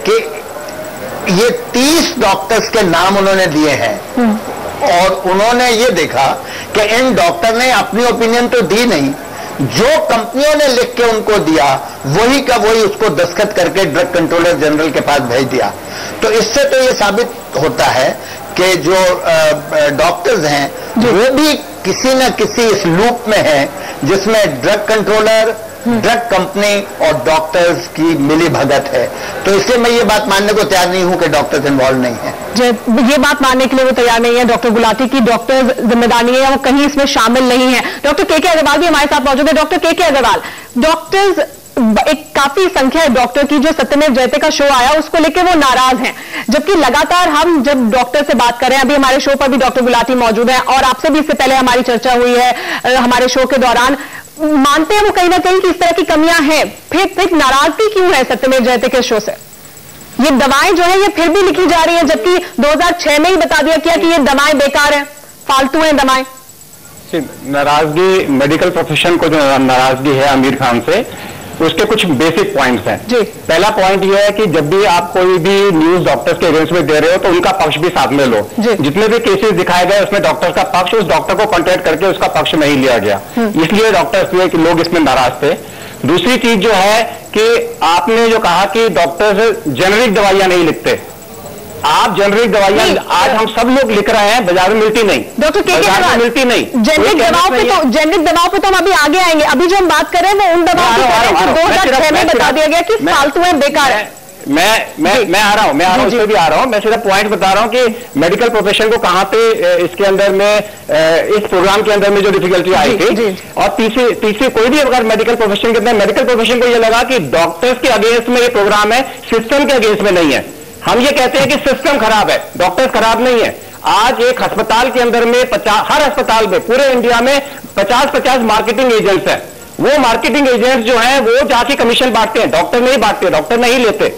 कि ये 30 डॉक्टर्स के नाम उन्होंने दिए हैं। और उन्होंने ये देखा कि इन डॉक्टर ने अपनी ओपिनियन तो दी नहीं जो कंपनियों ने लिख के उनको दिया वही का वही उसको दस्खत करके ड्रग कंट्रोलर जनरल के पास भेज दिया। तो इससे तो ये साबित होता है कि जो डॉक्टर्स हैं वो भी किसी न किसी इस लूप में हैं जिसमें ड्रग कंट्रोलर ड्रग कंपनी और डॉक्टर्स की मिली भगत है। तो इसलिए मैं ये बात मानने को तैयार नहीं हूँ कि डॉक्टर्स इन्वॉल्व नहीं है। ये बात मानने के लिए वो तैयार नहीं है डॉक्टर गुलाटी की डॉक्टर्स ज़िम्मेदारी है वो कहीं इसमें शामिल नहीं है। डॉक्टर के के अग्रवाल भी हमारे साथ मौजूद है। डॉक्टर के के अग्रवाल डॉक्टर्स एक काफ़ी संख्या है डॉक्टर की, जो सत्यमेव जयते का शो आया, उसको लेकर वो नाराज़ हैं। जबकि लगातार हम जब डॉक्टर से बात करें अभी हमारे शो पर भी डॉक्टर गुलाटी मौजूद है, और आपसे भी इससे पहले हमारी चर्चा हुई है हमारे शो के दौरान। मानते हैं वो कहीं ना कहीं कि इस तरह की कमियाँ हैं। फिर फिर नाराज़गी क्यों है सत्यमेव जयते के शो से? ये दवाएँ जो है, ये फिर भी लिखी जा रही है, जबकि 2006 में ही बता दिया गया कि ये दवाएँ बेकार हैं, फालतू हैं दवाएँ। नाराज़गी मेडिकल प्रोफेशन को जो नाराज़गी है, आमिर खान से उसके कुछ बेसिक पॉइंट्स हैं। जी। पहला पॉइंट ये है कि जब भी आप कोई भी न्यूज़ डॉक्टर्स के अगेंस्ट में दे रहे हो तो उनका पक्ष भी साथ में लो। जितने भी केसेस दिखाए गए उसमें डॉक्टर का पक्ष उस डॉक्टर को कॉन्टेक्ट करके उसका पक्ष नहीं लिया गया। इसलिए डॉक्टर्स कि लोग इसमें नाराज़ थे। दूसरी चीज़ जो है कि आपने जो कहा कि डॉक्टर्स जेनरिक दवाइयाँ नहीं लिखते। आप जेनरिक दवाइयाँ आज हम सब लोग लिख रहे हैं बाज़ार में मिलती नहीं। डॉक्टर के में मिलती नहीं। जेनरिक दवाओं पे तो जेनरिक दवाओं पे तो हम अभी आगे आएँगे। अभी जो हम बात कर रहे हैं वो उन दवाओं की जो दो हज़ार छह में बता दिया गया कि फालतू है बेकार है। मैं मैं मैं आ रहा हूँ मैं आ रहा हूँ भी आ रहा हूँ। मैं सिर्फ़ पॉइंट बता रहा हूँ कि मेडिकल प्रोफेशन को कहाँ पे इसके अंदर में इस प्रोग्राम के अंदर में जो डिफिकल्टी आई थी। और तीसरी तीसरी कोई भी अगर मेडिकल प्रोफेशन के अंदर मेडिकल प्रोफेशन को यह लगा कि डॉक्टर्स के अगेंस्ट में ये प्रोग्राम है सिस्टम के अगेंस्ट में नहीं है। हम ये कहते हैं कि सिस्टम खराब है डॉक्टर्स खराब नहीं है। आज एक अस्पताल के अंदर में पचास हर अस्पताल में पूरे इंडिया में पचास पचास मार्केटिंग एजेंट्स हैं। वो मार्केटिंग एजेंट्स जो हैं वो जाके कमीशन बांटते हैं। डॉक्टर नहीं बांटते डॉक्टर नहीं लेते।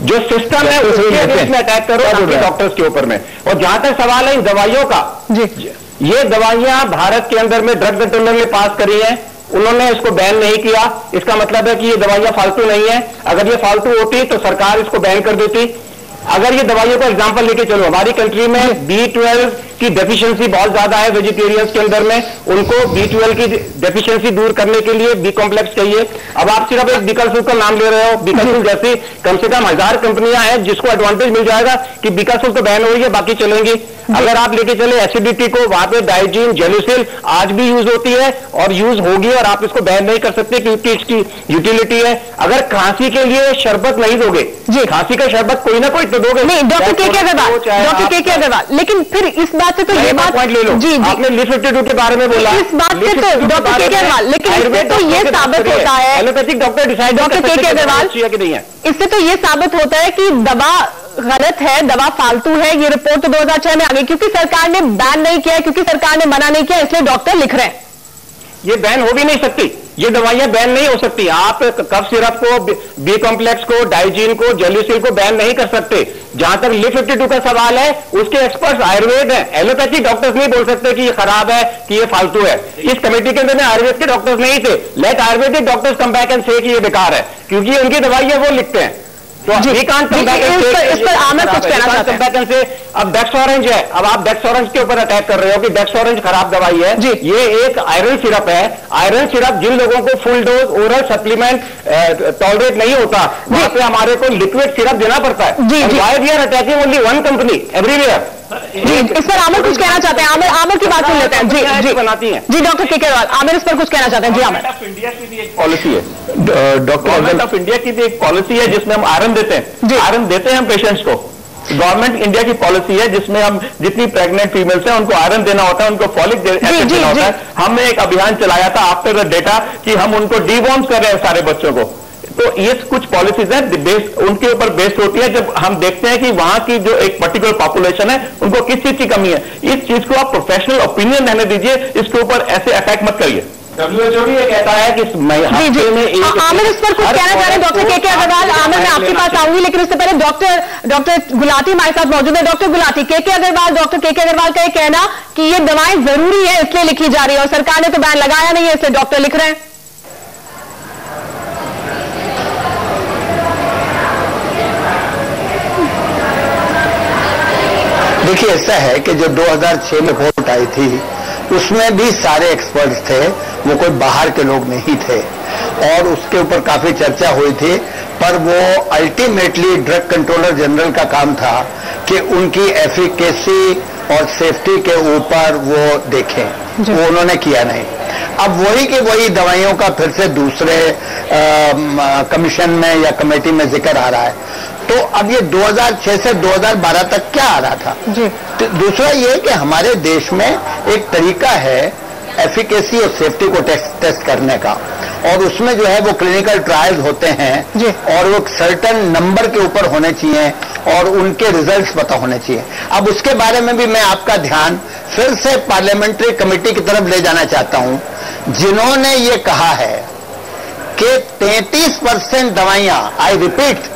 जो सिस्टम है उसके अगेंस्ट में अटैक करो डॉक्टर्स के ऊपर में। और जहाँ तक सवाल है इन दवाइयों का ये दवाइयाँ भारत के अंदर में ड्रग कंट्रोलर ने पास करी है। उन्होंने इसको बैन नहीं किया। इसका मतलब है कि ये दवाइयाँ फालतू नहीं है। अगर ये फालतू होती तो सरकार इसको बैन कर देती। अगर ये दवाइयों का एग्ज़ाम्पल लेके चलो, हमारी कंट्री में बी ट्वेल्व की डेफिशिएंसी बहुत ज़्यादा है वेजिटेरियंस के अंदर में। उनको बी ट्वेल्व की डेफिशिएंसी दूर करने के लिए बी कॉम्प्लेक्स चाहिए। अब आप सिर्फ़ एक बिकलसुल का नाम ले रहे हो। बिकलसुल जैसी कम से कम हज़ार कंपनियाँ हैं जिसको एडवांटेज मिल जाएगा कि बिकलसुल तो बैन हो रही है बाकी चलेंगी। अगर आप लेके चले एसिडिटी को वहाँ पे डाइजीन जेलुसिल आज भी यूज़ होती है और यूज़ होगी और आप इसको बैन नहीं कर सकते क्योंकि इसकी यूटिलिटी है। अगर खांसी के लिए शरबत नहीं दोगे जी। खांसी का शरबत कोई ना कोई तो दोगे। नहीं डॉक्टर के के अग्रवाल डॉक्टर के के अग्रवाल लेकिन फिर इस बात से तो ये बात पॉइंट ले लो। जी जी। आपने लिस्ट फिफ्टी टू के बारे में बोला। इस बात से तो डॉक्टर के के अग्रवाल लेकिन इससे तो ये साबित होता है एलोपैथिक डॉक्टर डिसाइड डॉक्टर के के अग्रवाल नहीं है। इससे तो ये साबित होता है कि दवा गलत है दवा फालतू है ये रिपोर्ट तो 2006 में आ गई क्योंकि सरकार ने बैन नहीं किया क्योंकि सरकार ने मना नहीं किया इसलिए डॉक्टर लिख रहे हैं। ये बैन हो भी नहीं सकती। ये दवाइयाँ बैन नहीं हो सकती। आप कफ सिरप को, बी कॉम्प्लेक्स को, डाइजीन को जेल्यूसिल को बैन नहीं कर सकते। जहाँ तक ली फिफ्टी टू का सवाल है, उसके एक्सपर्ट्स आयुर्वेद है। एलोपैथी डॉक्टर्स नहीं बोल सकते कि ये खराब है, कि ये फालतू है। इस कमेटी के अंदर में आयुर्वेद के डॉक्टर्स नहीं थे। Let Ayurvedic doctors come back and से कि ये बेकार है, क्योंकि उनकी दवाइयाँ वो लिखते हैं। तो इस पर आमिर कुछ कहना चाहते हैं। से अब डेक्स ऑरेंज है अब आप डेक्स ऑरेंज के ऊपर अटैक कर रहे हो कि डेक्स ऑरेंज खराब दवाई है। जी। ये एक आयरन सिरप है। आयरन सिरप जिन लोगों को full dose oral supplement tolerate नहीं होता वहाँ पे हमारे को लिक्विड सिरप देना पड़ता है। Why we are attacking only one company everywhere इस पर आमिर कुछ कहना चाहते हैं? आमिर आमिर की बात सुन लेते हैं। जी जी। बनाती हैं। जी डॉक्टर के आमिर इस पर कुछ कहना चाहते हैं? जी आमिर। इंडिया की भी एक पॉलिसी है। डॉक्टर गवर्नमेंट ऑफ़ इंडिया की भी एक पॉलिसी है जिसमें हम आयरन देते हैं। आयरन देते हैं हम पेशेंट्स को। गवर्नमेंट इंडिया की पॉलिसी है जिसमें हम जितनी प्रेग्नेंट फीमेल्स हैं उनको आयरन देना होता है उनको फॉलिक एसिड देना होता है। हमने एक अभियान चलाया था आफ्टर द डेटा कि हम उनको डिवॉर्म कर रहे हैं सारे बच्चों को। तो ये कुछ पॉलिसीज़ हैं बेस उनके ऊपर बेस्ड होती है। जब हम देखते हैं कि वहाँ की जो एक पर्टिकुलर पॉपुलेशन है उनको किस चीज़ की कमी है? इस चीज़ को आप प्रोफेशनल ओपिनियन रहने दीजिए इसके ऊपर ऐसे अटैक मत करिए। डब्ल्यूएचओ भी ये कहता है कि जी जी। आ- आमिर इस पर कुछ कहना चाह रहे हैं। डॉक्टर के के अग्रवाल आमिर मैं आपके पास आऊँगी लेकिन उससे पहले डॉक्टर डॉक्टर गुलाटी हमारे साथ मौजूद है। डॉक्टर गुलाटी के के अग्रवाल डॉक्टर के के अग्रवाल का ये कहना कि ये दवाएँ ज़रूरी है इसलिए लिखी जा रही है और सरकार ने तो बैन लगाया नहीं है इसलिए डॉक्टर लिख रहे हैं। देखिए ऐसा है कि जो 2006 में वोट आई थी उसमें भी सारे एक्सपर्ट्स थे वो कोई बाहर के लोग नहीं थे। और उसके ऊपर काफ़ी चर्चा हुई थी पर वो अल्टीमेटली ड्रग कंट्रोलर जनरल का काम था कि उनकी एफिकेसी और सेफ्टी के ऊपर वो देखें। वो उन्होंने किया नहीं। अब वही के वही दवाइयों का फिर से दूसरे कमीशन में या कमेटी में ज़िक्र आ रहा है। तो अब ये 2006 से 2012 तक क्या आ रहा था? तो दूसरा ये कि हमारे देश में एक तरीका है एफिकेसी और सेफ्टी को टेस्ट टेस्ट करने का। और उसमें जो है वो क्लिनिकल ट्रायल्स होते हैं और वो सर्टन नंबर के ऊपर होने चाहिए और उनके रिजल्ट्स पता होने चाहिए। अब उसके बारे में भी मैं आपका ध्यान फिर से पार्लियामेंट्री कमेटी की तरफ़ ले जाना चाहता हूँ। जिन्होंने ये कहा है कि 33 परसेंट दवाइयाँ आई रिपीट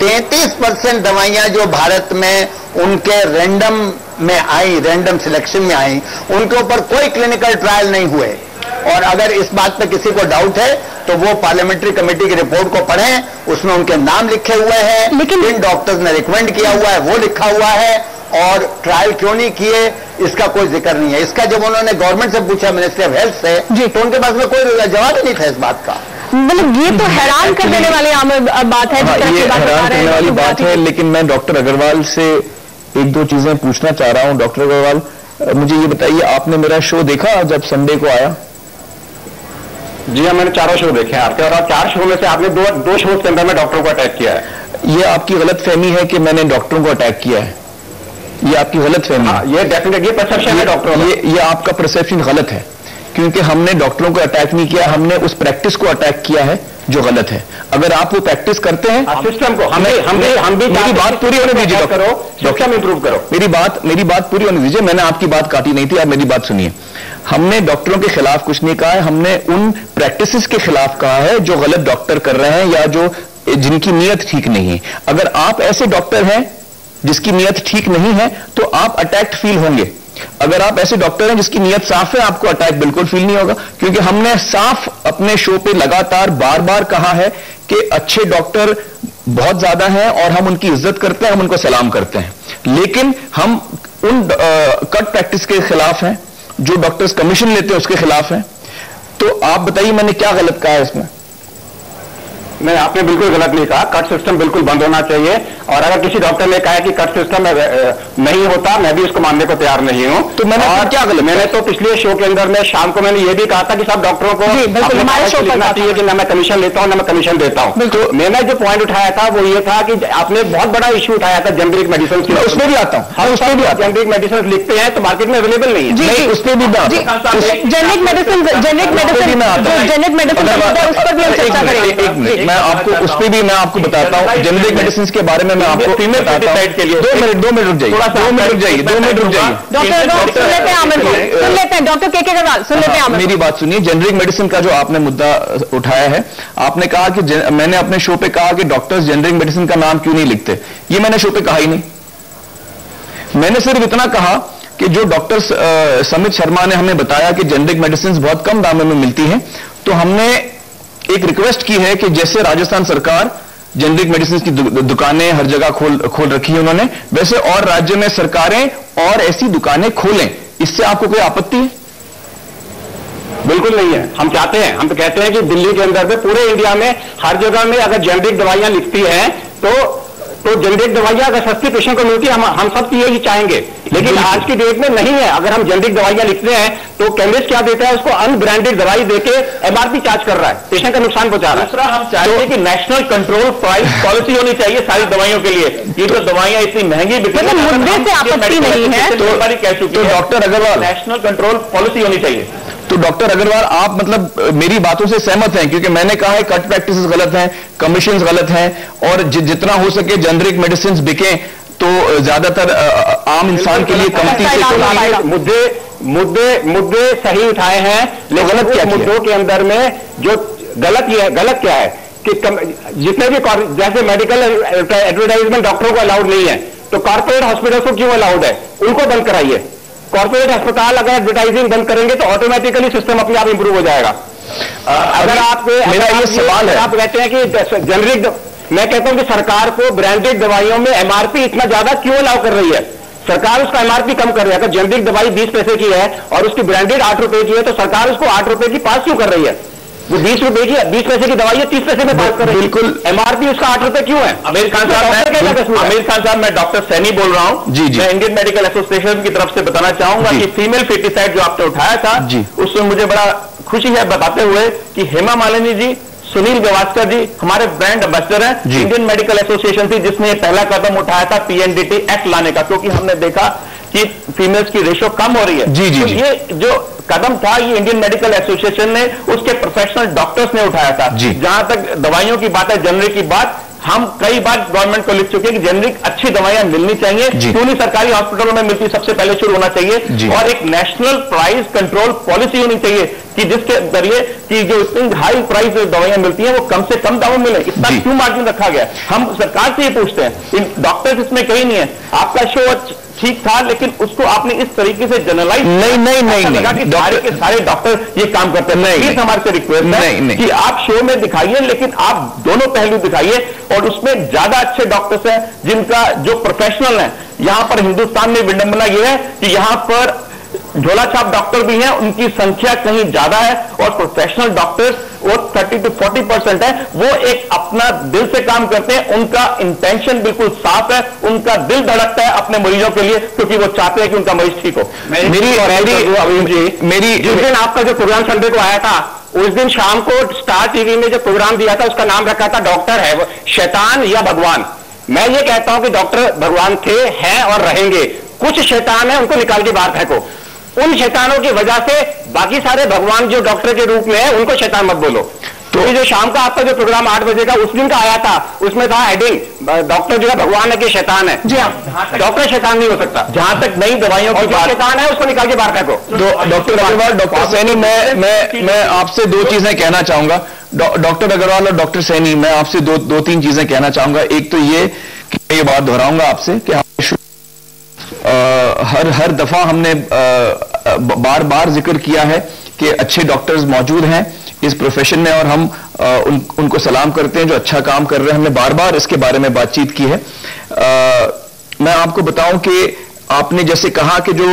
33 परसेंट दवाइयाँ जो भारत में उनके रैंडम में आई रैंडम सिलेक्शन में आई उनके ऊपर कोई क्लिनिकल ट्रायल नहीं हुए। और अगर इस बात पे किसी को डाउट है तो वो पार्लियामेंट्री कमेटी की रिपोर्ट को पढ़ें उसमें उनके नाम लिखे हुए हैं लेकिन इन डॉक्टर्स ने रिकमेंड किया हुआ है वो लिखा हुआ है और ट्रायल क्यों नहीं किए इसका कोई ज़िक्र नहीं है। इसका जब उन्होंने गवर्नमेंट से पूछा मिनिस्ट्री ऑफ़ हेल्थ से तो उनके पास में कोई जवाब ही नहीं था इस बात का। मतलब ये तो हैरान कर देने वाली बात है हाँ, ये हैरान करने हैं वाली बात है लेकिन मैं डॉक्टर अग्रवाल से एक दो चीज़ें पूछना चाह रहा हूँ। डॉक्टर अग्रवाल मुझे ये बताइए आपने मेरा शो देखा जब संडे को आया? जी हाँ मैंने चारों शो देखे हैं आपके और आप चार शो में से आपने दो दो शोज़ के अंदर में डॉक्टरों को अटैक किया है। ये आपकी गलत फहमी है कि मैंने डॉक्टरों को अटैक किया है। ये आपकी गलत फहमी है ये डेफिनेट ये परसेप्शन है डॉक्टरों ये ये आपका परसेप्शन गलत है। क्योंकि हमने डॉक्टरों को अटैक नहीं किया हमने उस प्रैक्टिस को अटैक किया है जो गलत है। अगर आप वो प्रैक्टिस करते हैं सिस्टम को हम हम भी हम भी मेरी बात पूरी होने दीजिए करो सिस्टम इंप्रूव करो। मेरी बात मेरी बात पूरी होने दीजिए मैंने आपकी बात काटी नहीं थी आप मेरी बात सुनिए। हमने डॉक्टरों के खिलाफ कुछ नहीं कहा है हमने उन प्रैक्टिसेस के खिलाफ कहा है जो गलत डॉक्टर कर रहे हैं या जो जिनकी नीयत ठीक नहीं है। अगर आप ऐसे डॉक्टर हैं जिसकी नीयत ठीक नहीं है तो आप अटैक्ट फील होंगे। अगर आप ऐसे डॉक्टर हैं जिसकी नीयत साफ़ है, आपको अटैक बिल्कुल फील नहीं होगा। क्योंकि हमने साफ़ अपने शो पे लगातार बार बार कहा है कि अच्छे डॉक्टर बहुत ज़्यादा हैं और हम उनकी इज़्ज़त करते हैं, हम उनको सलाम करते हैं। लेकिन हम उन कट प्रैक्टिस के खिलाफ हैं, जो डॉक्टर्स कमीशन लेते हैं, उसके खिलाफ हैं। तो आप बताइए, मैंने क्या गलत कहा है इसमें? नहीं आपने बिल्कुल गलत नहीं कहा। कट सिस्टम बिल्कुल बंद होना चाहिए। और अगर किसी डॉक्टर ने कहा है कि कट सिस्टम नहीं होता मैं भी उसको मानने को तैयार नहीं हूँ। तो मैंने और क्या गलत मैंने तो पिछले शो के अंदर में शाम को मैंने ये भी कहा था कि सब डॉक्टरों को लिखना चाहिए कि ना मैं कमीशन लेता हूँ ना मैं कमीशन देता हूँ। तो मैंने जो पॉइंट उठाया था वो ये था कि आपने बहुत बड़ा इशू उठाया था जेनरिक मेडिसिन की उसमें भी आता हूँ हम उसमें भी जेनरिक मेडिसिन लिखते हैं तो मार्केट में अवेलेबल नहीं है। जी, नहीं जी। उस पर भी मैं generic medicine generic medicine generic medicine उस पर भी हम चर्चा करेंगे। मैं आपको उस पर भी मैं आपको बताता हूँ। जेनेरिक मेडिसिन के बारे में मैं आपको के लिए दो मिनट दो मिनट रुक जाइए। थोड़ा दो मिनट रुक जाइए दो मिनट रुक जाइए। डॉक्टर डॉक्टर सुन लेते हैं आमिर को। सुन लेते हैं डॉक्टर के के अग्रवाल सुन लेते हैं हाँ, मेरी बात सुनिए। जेनरिक मेडिसिन का जो आपने मुद्दा उठाया है आपने कहा कि मैंने अपने शो पे कहा कि डॉक्टर्स जेनरिक मेडिसिन का नाम क्यों नहीं लिखते? ये मैंने शो पे कहा ही नहीं। मैंने सिर्फ़ इतना कहा कि जो डॉक्टर समित शर्मा ने हमें बताया कि जेनरिक मेडिसिन बहुत कम दामों में मिलती हैं तो हमने एक रिक्वेस्ट की है कि जैसे राजस्थान सरकार जेनरिक मेडिसिन की दु- दुकानें हर जगह खोल खोल रखी है उन्होंने, वैसे और राज्य में सरकारें और ऐसी दुकानें खोलें, इससे आपको कोई आपत्ति है? बिल्कुल नहीं है। हम चाहते हैं, हम तो कहते हैं कि दिल्ली के अंदर में पूरे इंडिया में हर जगह में अगर जेनरिक दवाइयाँ लिखती हैं तो तो जेनरिक दवाइयाँ अगर सस्ती पेशेंट को मिलती है हम हम सब यही चाहेंगे। लेकिन आज की डेट में नहीं है। अगर हम जेनरिक दवाइयाँ लिखते हैं तो केमिस्ट क्या देता है? उसको अनब्रांडेड दवाई देके एमआरपी चार्ज कर रहा है। पेशेंट का नुकसान पहुँचा रहा है। दूसरा हम चाहते हैं कि नेशनल कंट्रोल प्राइस पॉलिसी होनी चाहिए सारी दवाइयों के लिए। ये जो दवाइयाँ इतनी महँगी बिक रही मतलब मुद्दे से आपत्ति नहीं है। तो कह चुकी तो doctor Agarwal. National control policy होनी चाहिए। तो डॉक्टर अग्रवाल आप मतलब मेरी बातों से सहमत हैं क्योंकि मैंने कहा है कट प्रैक्टिस गलत हैं कमीशन गलत हैं और जि, जितना हो सके जेनरिक मेडिसिन बिके तो ज़्यादातर आम इंसान के लिए कमती से मुद्दे मुद्दे मुद्दे सही उठाए हैं लेकिन गलत क्या मुद्दों के अंदर में जो गलत ये है गलत क्या है कि जितने भी जैसे मेडिकल एडवर्टाइजमेंट डॉक्टरों को अलाउड नहीं है तो कॉर्पोरेट हॉस्पिटल को क्यों अलाउड है? उनको बंद कराइए। कॉर्पोरेट अस्पताल अगर एडवर्टाइजिंग बंद करेंगे तो ऑटोमेटिकली सिस्टम अपने आप इंप्रूव हो जाएगा। अगर आप मेरा ये सवाल है। आप कहते हैं कि जेनरिक मैं कहता हूँ कि सरकार को ब्रांडेड दवाइयों में एमआरपी इतना ज़्यादा क्यों अलाउ कर रही है? सरकार उसका एमआरपी कम कर रही है। अगर जेनरिक दवाई बीस पैसे की है और उसकी ब्रांडेड आठ रुपए की है तो सरकार उसको आठ रुपए की पास क्यों कर रही है? वो बीस रुपए की बीस पैसे की दवाई है तीस पैसे में पास कर बिल्कुल। एमआरपी उसका आठ रुपए क्यों है? आमिर खान साहब? आमिर खान साहब मैं डॉक्टर सैनी बोल रहा हूँ। जी, जी। मैं इंडियन मेडिकल एसोसिएशन की तरफ़ से बताना चाहूँगा कि फीमेल फेटिसाइड जो आपने उठाया था जी। उसमें मुझे बड़ा खुशी है बताते हुए कि हेमा मालिनी जी सुनील गवास्कर जी हमारे ब्रांड एम्बेसडर हैं। इंडियन मेडिकल एसोसिएशन थी जिसने पहला कदम उठाया था पीएनडीटी एक्ट लाने का क्योंकि हमने देखा कि फीमेल्स की रेशो कम हो रही है। जी, जी, तो जी। ये जो कदम था ये इंडियन मेडिकल एसोसिएशन ने उसके प्रोफेशनल डॉक्टर्स ने उठाया था। जहाँ तक दवाइयों की बात है जनरिक की बात हम कई बार गवर्नमेंट को लिख चुके हैं कि जेनरिक अच्छी दवाइयाँ मिलनी चाहिए। क्यों नहीं सरकारी हॉस्पिटलों में मिलती सबसे पहले शुरू होना चाहिए। और एक नेशनल प्राइस कंट्रोल पॉलिसी होनी चाहिए कि जिसके ज़रिए कि जो इतनी हाई प्राइस दवाइयाँ मिलती हैं वो कम से कम दामों मिले। इतना क्यों मार्जिन रखा गया? हम सरकार से ये पूछते हैं। इन डॉक्टर्स इसमें कहीं नहीं है। आपका शो ठीक था लेकिन उसको आपने इस तरीके से जनरलाइज नहीं, नहीं, नहीं, लगा कि सारे के सारे डॉक्टर ये काम करते हैं नहीं। हमारे से रिक्वेस्ट है। कि आप शो में दिखाइए लेकिन आप दोनों पहलू दिखाइए और उसमें ज़्यादा अच्छे डॉक्टर्स हैं जिनका जो प्रोफेशनल है यहाँ पर हिंदुस्तान में विडंबना यह है कि यहाँ पर झोला छाप डॉक्टर भी हैं उनकी संख्या कहीं ज़्यादा है और प्रोफेशनल डॉक्टर्स वो 30 टू 40 परसेंट है वो एक अपना दिल से काम करते हैं उनका इंटेंशन बिल्कुल साफ़ है उनका दिल धड़कता है अपने मरीजों के लिए क्योंकि वो चाहते हैं कि उनका मरीज़ ठीक हो। मेरी- मेरी- जी मेरी जिस दिन आपका जो प्रोग्राम संडे को आया था उस दिन शाम को स्टार टीवी में जो प्रोग्राम दिया था उसका नाम रखा था डॉक्टर है शैतान या भगवान। मैं ये कहता हूँ कि डॉक्टर भगवान थे हैं और रहेंगे। कुछ शैतान है उनको निकाल के बाहर फेंको। उन शैतानों की वजह से बाकी सारे भगवान जो डॉक्टर के रूप में है उनको शैतान मत बोलो। तो ये जो शाम का आपका जो प्रोग्राम आठ बजे का उस दिन का आया था उसमें था हेडिंग डॉक्टर जो है भगवान है कि शैतान है। जी हाँ। डॉक्टर शैतान नहीं हो सकता। जहाँ तक नई दवाइयों की बात शैतान है उसको निकाल के बाहर फेंको। तो डॉक्टर अग्रवाल डॉक्टर सैनी मैं मैं मैं आपसे दो चीज़ें कहना चाहूँगा। डॉक्टर अग्रवाल और डॉक्टर सैनी मैं आपसे दो दो तीन चीज़ें कहना चाहूँगा। एक तो ये ये बात दोहराऊँगा आपसे कि अ, हर हर दफ़ा हमने आ, बार बार ज़िक्र किया है कि अच्छे डॉक्टर्स मौजूद हैं इस प्रोफेशन में और हम अ, उन, उनको सलाम करते हैं जो अच्छा काम कर रहे हैं। हमने बार बार इसके बारे में बातचीत की है। अ, मैं आपको बताऊँ कि आपने जैसे कहा कि जो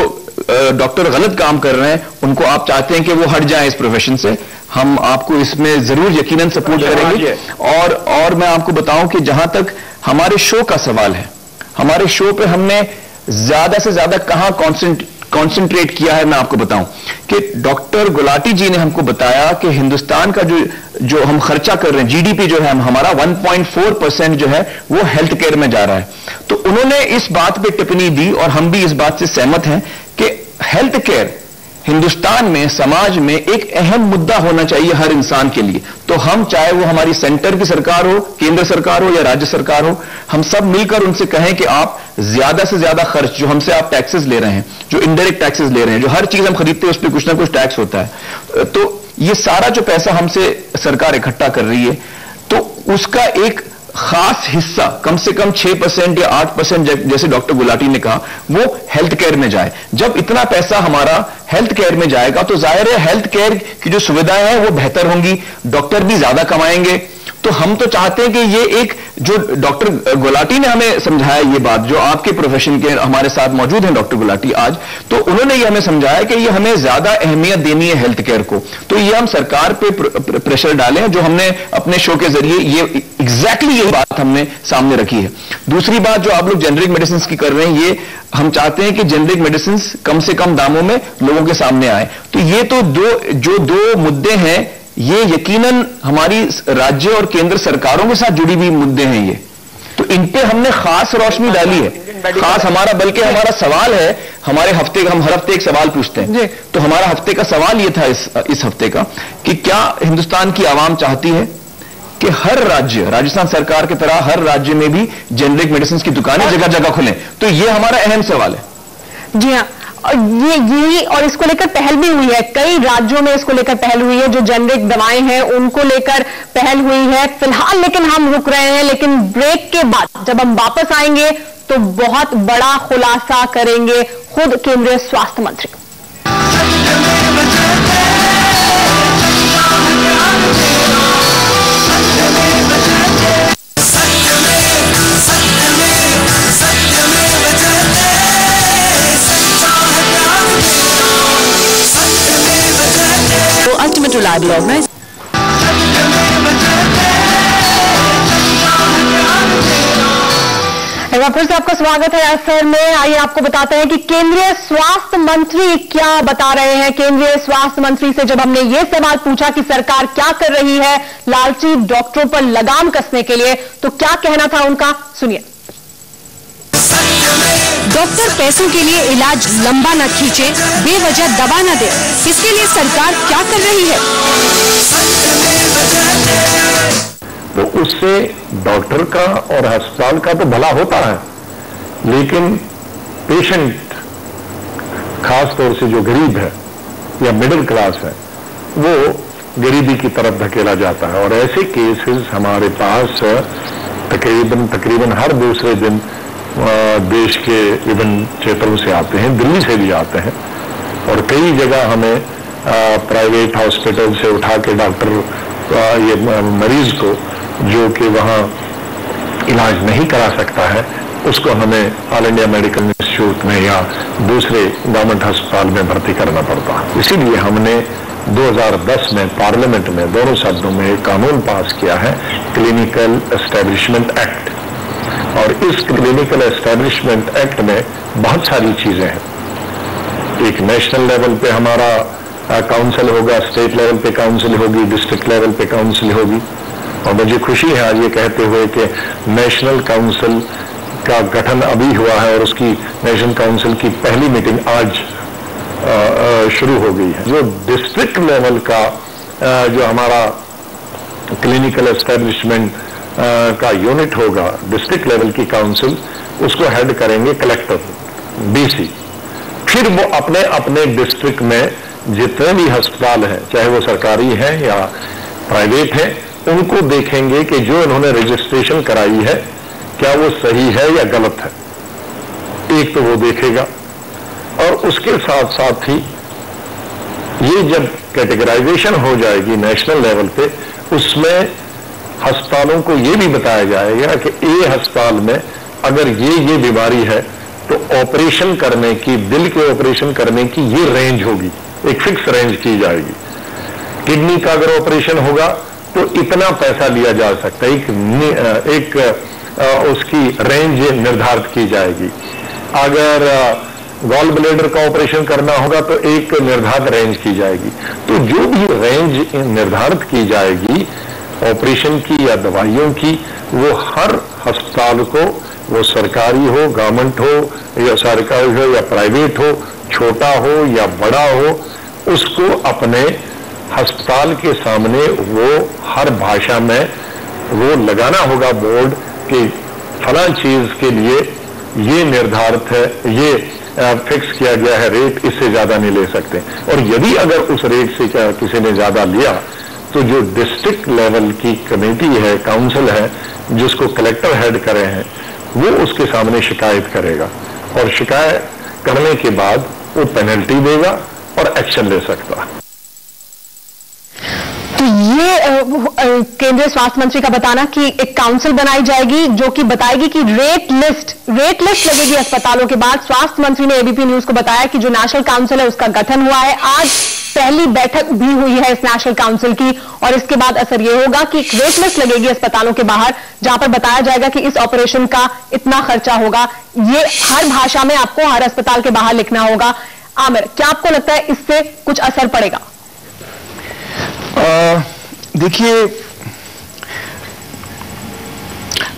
डॉक्टर गलत काम कर रहे हैं उनको आप चाहते हैं कि वो हट जाएँ इस प्रोफेशन से। हम आपको इसमें ज़रूर यकीनन सपोर्ट करेंगे। और और मैं आपको बताऊँ कि जहाँ तक हमारे शो का सवाल है हमारे शो पे हमने ज़्यादा से ज़्यादा कहाँ कॉन्सेंट्रेट किया है, मैं आपको बताऊँ कि डॉक्टर गुलाटी जी ने हमको बताया कि हिंदुस्तान का जो जो हम खर्चा कर रहे हैं जीडीपी जो है हम, हमारा 1.4 परसेंट जो है, वो हेल्थ केयर में जा रहा है। तो उन्होंने इस बात पे टिप्पणी दी और हम भी इस बात से सहमत हैं कि हेल्थ केयर हिंदुस्तान में, समाज में एक अहम मुद्दा होना चाहिए हर इंसान के लिए। तो हम, चाहे वो हमारी सेंटर की सरकार हो, केंद्र सरकार हो या राज्य सरकार हो, हम सब मिलकर उनसे कहें कि आप ज़्यादा से ज़्यादा खर्च, जो हमसे आप टैक्सेस ले रहे हैं, जो इनडायरेक्ट टैक्सेस ले रहे हैं, जो हर चीज़ हम खरीदते हैं, उस पर कुछ ना कुछ टैक्स होता है। तो ये सारा जो पैसा हमसे सरकार इकट्ठा कर रही है तो उसका एक खास हिस्सा, कम से कम 6 परसेंट या 8 परसेंट जैसे डॉक्टर गुलाटी ने कहा, वो हेल्थ केयर में जाए। जब इतना पैसा हमारा हेल्थ केयर में जाएगा तो ज़ाहिर है हेल्थ केयर की जो सुविधाएँ हैं, वो बेहतर होंगी। डॉक्टर भी ज़्यादा कमाएँगे। तो हम तो चाहते हैं कि ये एक जो डॉक्टर गुलाटी ने हमें समझाया ये बात, जो आपके प्रोफेशन के हमारे साथ मौजूद हैं डॉक्टर गुलाटी आज तो उन्होंने ये हमें समझाया कि ये हमें ज़्यादा अहमियत देनी है हेल्थ केयर को। तो ये हम सरकार पे प्रेशर डाले हैं, जो हमने अपने शो के ज़रिए ये एग्जैक्टली exactly यही बात हमने सामने रखी है। दूसरी बात जो आप लोग जेनरिक मेडिसिन की कर रहे हैं, ये हम चाहते हैं कि जेनरिक मेडिसिन कम से कम दामों में लोगों के सामने आए। तो ये तो दो, जो दो मुद्दे हैं ये यकीनन हमारी राज्य और केंद्र सरकारों के साथ जुड़ी हुई मुद्दे हैं ये। तो इन पे हमने खास रोशनी डाली है। खास हमारा बल्कि हमारा सवाल है हमारे हफ़्ते का हम हर हफ़्ते एक सवाल पूछते हैं। तो हमारा हफ़्ते का सवाल ये था इस इस हफ़्ते का कि क्या हिंदुस्तान की आवाम चाहती है कि हर राज्य राजस्थान सरकार की तरह हर राज्य में भी जेनरिक मेडिसिन की दुकानें जगह जगह खुलें? तो ये हमारा अहम सवाल है। जी हाँ। ये यही और इसको लेकर पहल भी हुई है। कई राज्यों में इसको लेकर पहल हुई है, जो जेनरिक दवाएँ हैं, उनको लेकर पहल हुई है। फ़िलहाल लेकिन हम रुक रहे हैं, लेकिन ब्रेक के बाद जब हम वापस आएँगे तो बहुत बड़ा खुलासा करेंगे खुद केंद्रीय स्वास्थ्य मंत्री। Organization. एक बार फिर से आपका स्वागत है असर में। आइए आपको बताते हैं कि केंद्रीय स्वास्थ्य मंत्री क्या बता रहे हैं। केंद्रीय स्वास्थ्य मंत्री से जब हमने ये सवाल पूछा कि सरकार क्या कर रही है, लालची डॉक्टरों पर लगाम कसने के लिए तो क्या कहना था उनका? सुनिए। डॉक्टर पैसों के लिए इलाज लंबा न खींचे, बेवजह दबा न दे। इसके लिए सरकार क्या कर रही है? तो उससे डॉक्टर का और अस्पताल का तो भला होता है, लेकिन पेशेंट, खास तौर से जो गरीब है या मिडिल क्लास है, वो गरीबी की तरफ़ धकेला जाता है। और ऐसे केसेस हमारे पास तकरीबन तकरीबन हर दूसरे दिन देश के विभिन्न क्षेत्रों से आते हैं, दिल्ली से भी आते हैं। और कई जगह हमें प्राइवेट हॉस्पिटल से उठा के डॉक्टर ये मरीज़ को, जो कि वहाँ इलाज नहीं करा सकता है, उसको हमें ऑल इंडिया मेडिकल इंस्टीट्यूट में या दूसरे गवर्नमेंट अस्पताल में भर्ती करना पड़ता है। इसीलिए हमने 2010 में पार्लियामेंट में दोनों शब्दों में एक कानून पास किया है क्लिनिकल एस्टेब्लिशमेंट एक्ट और इस क्लिनिकल एस्टेब्लिशमेंट एक्ट में बहुत सारी चीज़ें हैं। एक नेशनल लेवल पे हमारा काउंसिल होगा स्टेट लेवल पे काउंसिल होगी डिस्ट्रिक्ट लेवल पे काउंसिल होगी। और मुझे खुशी है आज ये कहते हुए कि नेशनल काउंसिल का गठन अभी हुआ है और उसकी नेशनल काउंसिल की पहली मीटिंग आज शुरू हो गई है। जो डिस्ट्रिक्ट लेवल का जो हमारा क्लिनिकल एस्टेब्लिशमेंट का यूनिट होगा डिस्ट्रिक्ट लेवल की काउंसिल उसको हेड करेंगे कलेक्टर डीसी फिर वो अपने अपने डिस्ट्रिक्ट में जितने भी अस्पताल हैं, चाहे वो सरकारी हैं या प्राइवेट हैं, उनको देखेंगे कि जो इन्होंने रजिस्ट्रेशन कराई है, क्या वो सही है या गलत है। एक तो वो देखेगा। और उसके साथ साथ ही ये जब कैटेगराइजेशन हो जाएगी नेशनल लेवल पे, उसमें अस्पतालों को ये भी बताया जाएगा कि ए अस्पताल में अगर ये ये बीमारी है तो ऑपरेशन करने की दिल के ऑपरेशन करने की ये रेंज होगी एक फिक्स रेंज की जाएगी। किडनी का अगर ऑपरेशन होगा तो इतना पैसा लिया जा सकता है। एक, एक उसकी रेंज निर्धारित की जाएगी। अगर गॉल ब्लेडर का ऑपरेशन करना होगा तो एक निर्धारित रेंज की जाएगी। तो जो भी रेंज निर्धारित की जाएगी ऑपरेशन की या दवाइयों की, वो हर अस्पताल को, वो सरकारी हो, गवर्नमेंट हो, या सरकारी हो, या प्राइवेट हो, छोटा हो या बड़ा हो, उसको अपने अस्पताल के सामने वो हर भाषा में वो लगाना होगा बोर्ड कि फला चीज़ के लिए ये निर्धारित है, ये फिक्स किया गया है, रेट इससे ज़्यादा नहीं ले सकते। और यदि अगर उस रेट से किसी ने ज़्यादा लिया तो जो डिस्ट्रिक्ट लेवल की कमेटी है काउंसिल है, जिसको कलेक्टर हेड करे हैं, वो उसके सामने शिकायत करेगा। और शिकायत करने के बाद वो पेनल्टी देगा और एक्शन ले सकता तो ये केंद्रीय स्वास्थ्य मंत्री का बताना कि एक काउंसिल बनाई जाएगी जो कि बताएगी कि रेट लिस्ट रेट लिस्ट लगेगी अस्पतालों के बाद। स्वास्थ्य मंत्री ने एबीपी न्यूज़ को बताया कि जो नेशनल काउंसिल है, उसका गठन हुआ है। आज पहली बैठक भी हुई है इस नेशनल काउंसिल की और इसके बाद असर यह होगा कि एक रेट लिस्ट लगेगी अस्पतालों के बाहर, जहाँ पर बताया जाएगा कि इस ऑपरेशन का इतना खर्चा होगा। ये हर भाषा में आपको हर अस्पताल के बाहर लिखना होगा। आमिर, क्या आपको लगता है इससे कुछ असर पड़ेगा? देखिए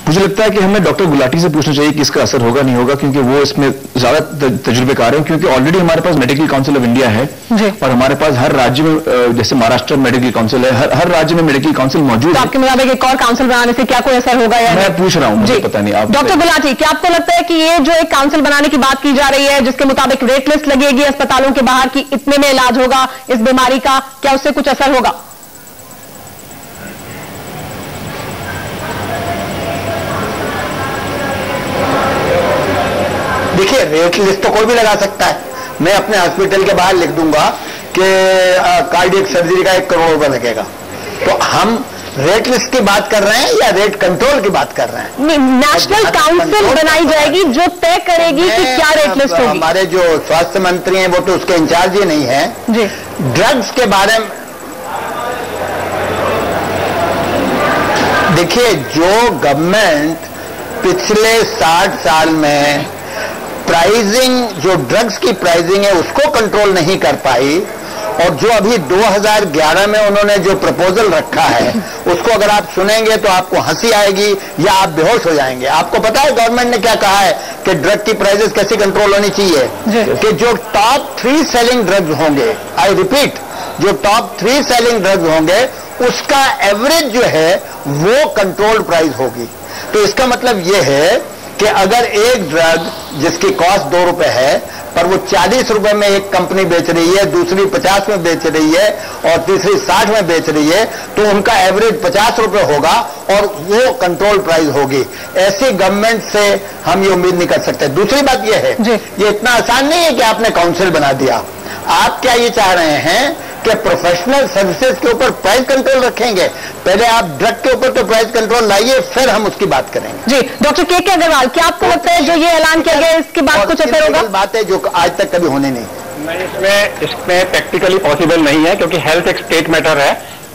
मुझे लगता है कि हमें डॉक्टर गुलाटी से पूछना चाहिए कि इसका असर होगा नहीं होगा क्योंकि वो इसमें ज़्यादा तजुर्बेकार है क्योंकि ऑलरेडी हमारे पास मेडिकल काउंसिल ऑफ़ इंडिया है और हमारे पास हर राज्य में जैसे महाराष्ट्र मेडिकल काउंसिल है हर, हर राज्य में मेडिकल काउंसिल मौजूद तो है। आपके मुताबिक एक और काउंसिल बनाने से क्या कोई असर होगा या मैं पूछ रहा हूँ मुझे पता नहीं आप डॉक्टर गुलाटी क्या आपको लगता है कि ये जो एक काउंसिल बनाने की बात की जा रही है जिसके मुताबिक रेट लिस्ट लगेगी अस्पतालों के बाहर की इतने में इलाज होगा इस बीमारी का क्या उससे कुछ असर होगा? देखिए रेट लिस्ट तो कोई भी लगा सकता है। मैं अपने हॉस्पिटल के बाहर लिख दूँगा कि कार्डियक सर्जरी का एक करोड़ रुपए लगेगा। तो हम रेट लिस्ट की बात कर रहे हैं या रेट कंट्रोल की बात कर रहे हैं? नेशनल काउंसिल बनाई जाएगी जो तय करेगी कि क्या रेट लिस्ट होगी। हमारे जो स्वास्थ्य मंत्री हैं वो तो उसके इंचार्ज ही नहीं है। जी। ड्रग्स के बारे में देखिए जो गवर्नमेंट पिछले 60 साल में प्राइसिंग जो ड्रग्स की प्राइजिंग है उसको कंट्रोल नहीं कर पाई। और जो अभी 2011 में उन्होंने जो प्रपोजल रखा है उसको अगर आप सुनेंगे तो आपको हँसी आएगी या आप बेहोश हो जाएँगे। आपको पता है गवर्नमेंट ने क्या कहा है कि ड्रग की प्राइजेस कैसे कंट्रोल होनी चाहिए? कि जो टॉप थ्री सेलिंग ड्रग्स होंगे आई रिपीट जो टॉप थ्री सेलिंग ड्रग्स होंगे उसका एवरेज जो है वो कंट्रोल्ड प्राइस होगी। तो इसका मतलब यह है कि अगर एक ड्रग जिसकी कॉस्ट दो रुपए है पर वो चालीस रुपए में एक कंपनी बेच रही है दूसरी पचास में बेच रही है और तीसरी साठ में बेच रही है तो उनका एवरेज पचास रुपए होगा और वो कंट्रोल प्राइस होगी। ऐसी गवर्नमेंट से हम ये उम्मीद नहीं कर सकते। दूसरी बात ये है ये इतना आसान नहीं है कि आपने काउंसिल बना दिया। आप क्या ये चाह रहे हैं कि प्रोफेशनल सर्विसेज़ के ऊपर प्राइस कंट्रोल रखेंगे। पहले आप ड्रग के ऊपर तो प्राइस कंट्रोल लाइए फिर हम उसकी बात करेंगे। जी डॉक्टर के के अग्रवाल क्या आपको लगता है जो ये ऐलान किया गया है, इसके बाद कुछ असर होगा? बात है जो आज तक कभी होने नहीं। नहीं इसमें इसमें प्रैक्टिकली पॉसिबल नहीं है क्योंकि हेल्थ एक स्टेट मैटर है।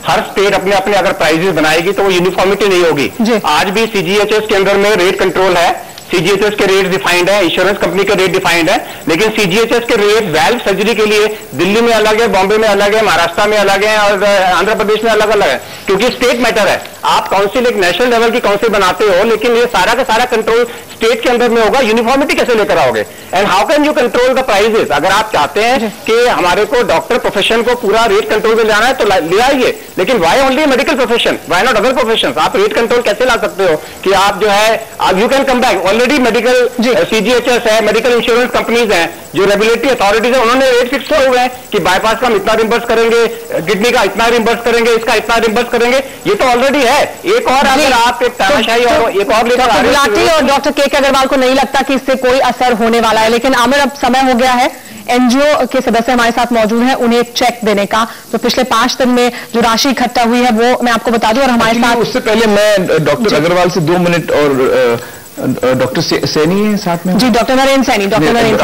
हर स्टेट अपने अपने अगर प्राइजेस बनाएगी तो वो यूनिफॉर्मिटी नहीं होगी। आज भी सीजीएचएस के अंदर में रेट कंट्रोल है। सीजीएचएस के रेट डिफाइंड है इंश्योरेंस कंपनी के रेट डिफाइंड है, लेकिन सीजीएचएस के रेट वेल्व सर्जरी के लिए दिल्ली में अलग है, बॉम्बे में अलग है, महाराष्ट्र में अलग है और आंध्र प्रदेश में अलग अलग है, क्योंकि स्टेट मैटर है। आप काउंसिल एक नेशनल लेवल की काउंसिल बनाते हो लेकिन ये सारा का सारा कंट्रोल स्टेट के अंदर में होगा यूनिफॉर्मिटी कैसे लेकर आओगे? And how can you control the prices अगर आप चाहते हैं कि हमारे को डॉक्टर प्रोफेशन को पूरा रेट कंट्रोल में लाना है तो ले आइए। लेकिन why only medical profession why not other profession आप रेट कंट्रोल कैसे ला सकते हो? कि आप जो है you can come back already medical CGHS है मेडिकल इंश्योरेंस कंपनीज़ हैं जो रेगुलेटरी अथॉरिटीज है उन्होंने रेट फिक्स किए हुए हैं कि बाईपास का हम इतना रिम्बर्स करेंगे किडनी का इतना रिम्बर्स करेंगे इसका इतना रिम्बर्स करेंगे। ये तो ऑलरेडी है। एक और अगर आप एक तानाशाही और एक और लेकर हो गुलाटी और डॉक्टर के के अग्रवाल को नहीं लगता कि इससे कोई असर होने वाला है लेकिन आमिर अब समय हो गया है। एनजीओ के सदस्य हमारे साथ मौजूद हैं उन्हें एक चेक देने का। तो पिछले पाँच दिन में जो राशि इकट्ठा हुई है वो मैं आपको बता दूँ और हमारे साथ उससे पहले मैं डॉक्टर अग्रवाल से दो मिनट और डॉक्टर से- सैनी है साथ में? जी डॉक्टर नरेंद्र सैनी डॉक्टर नरेंद्र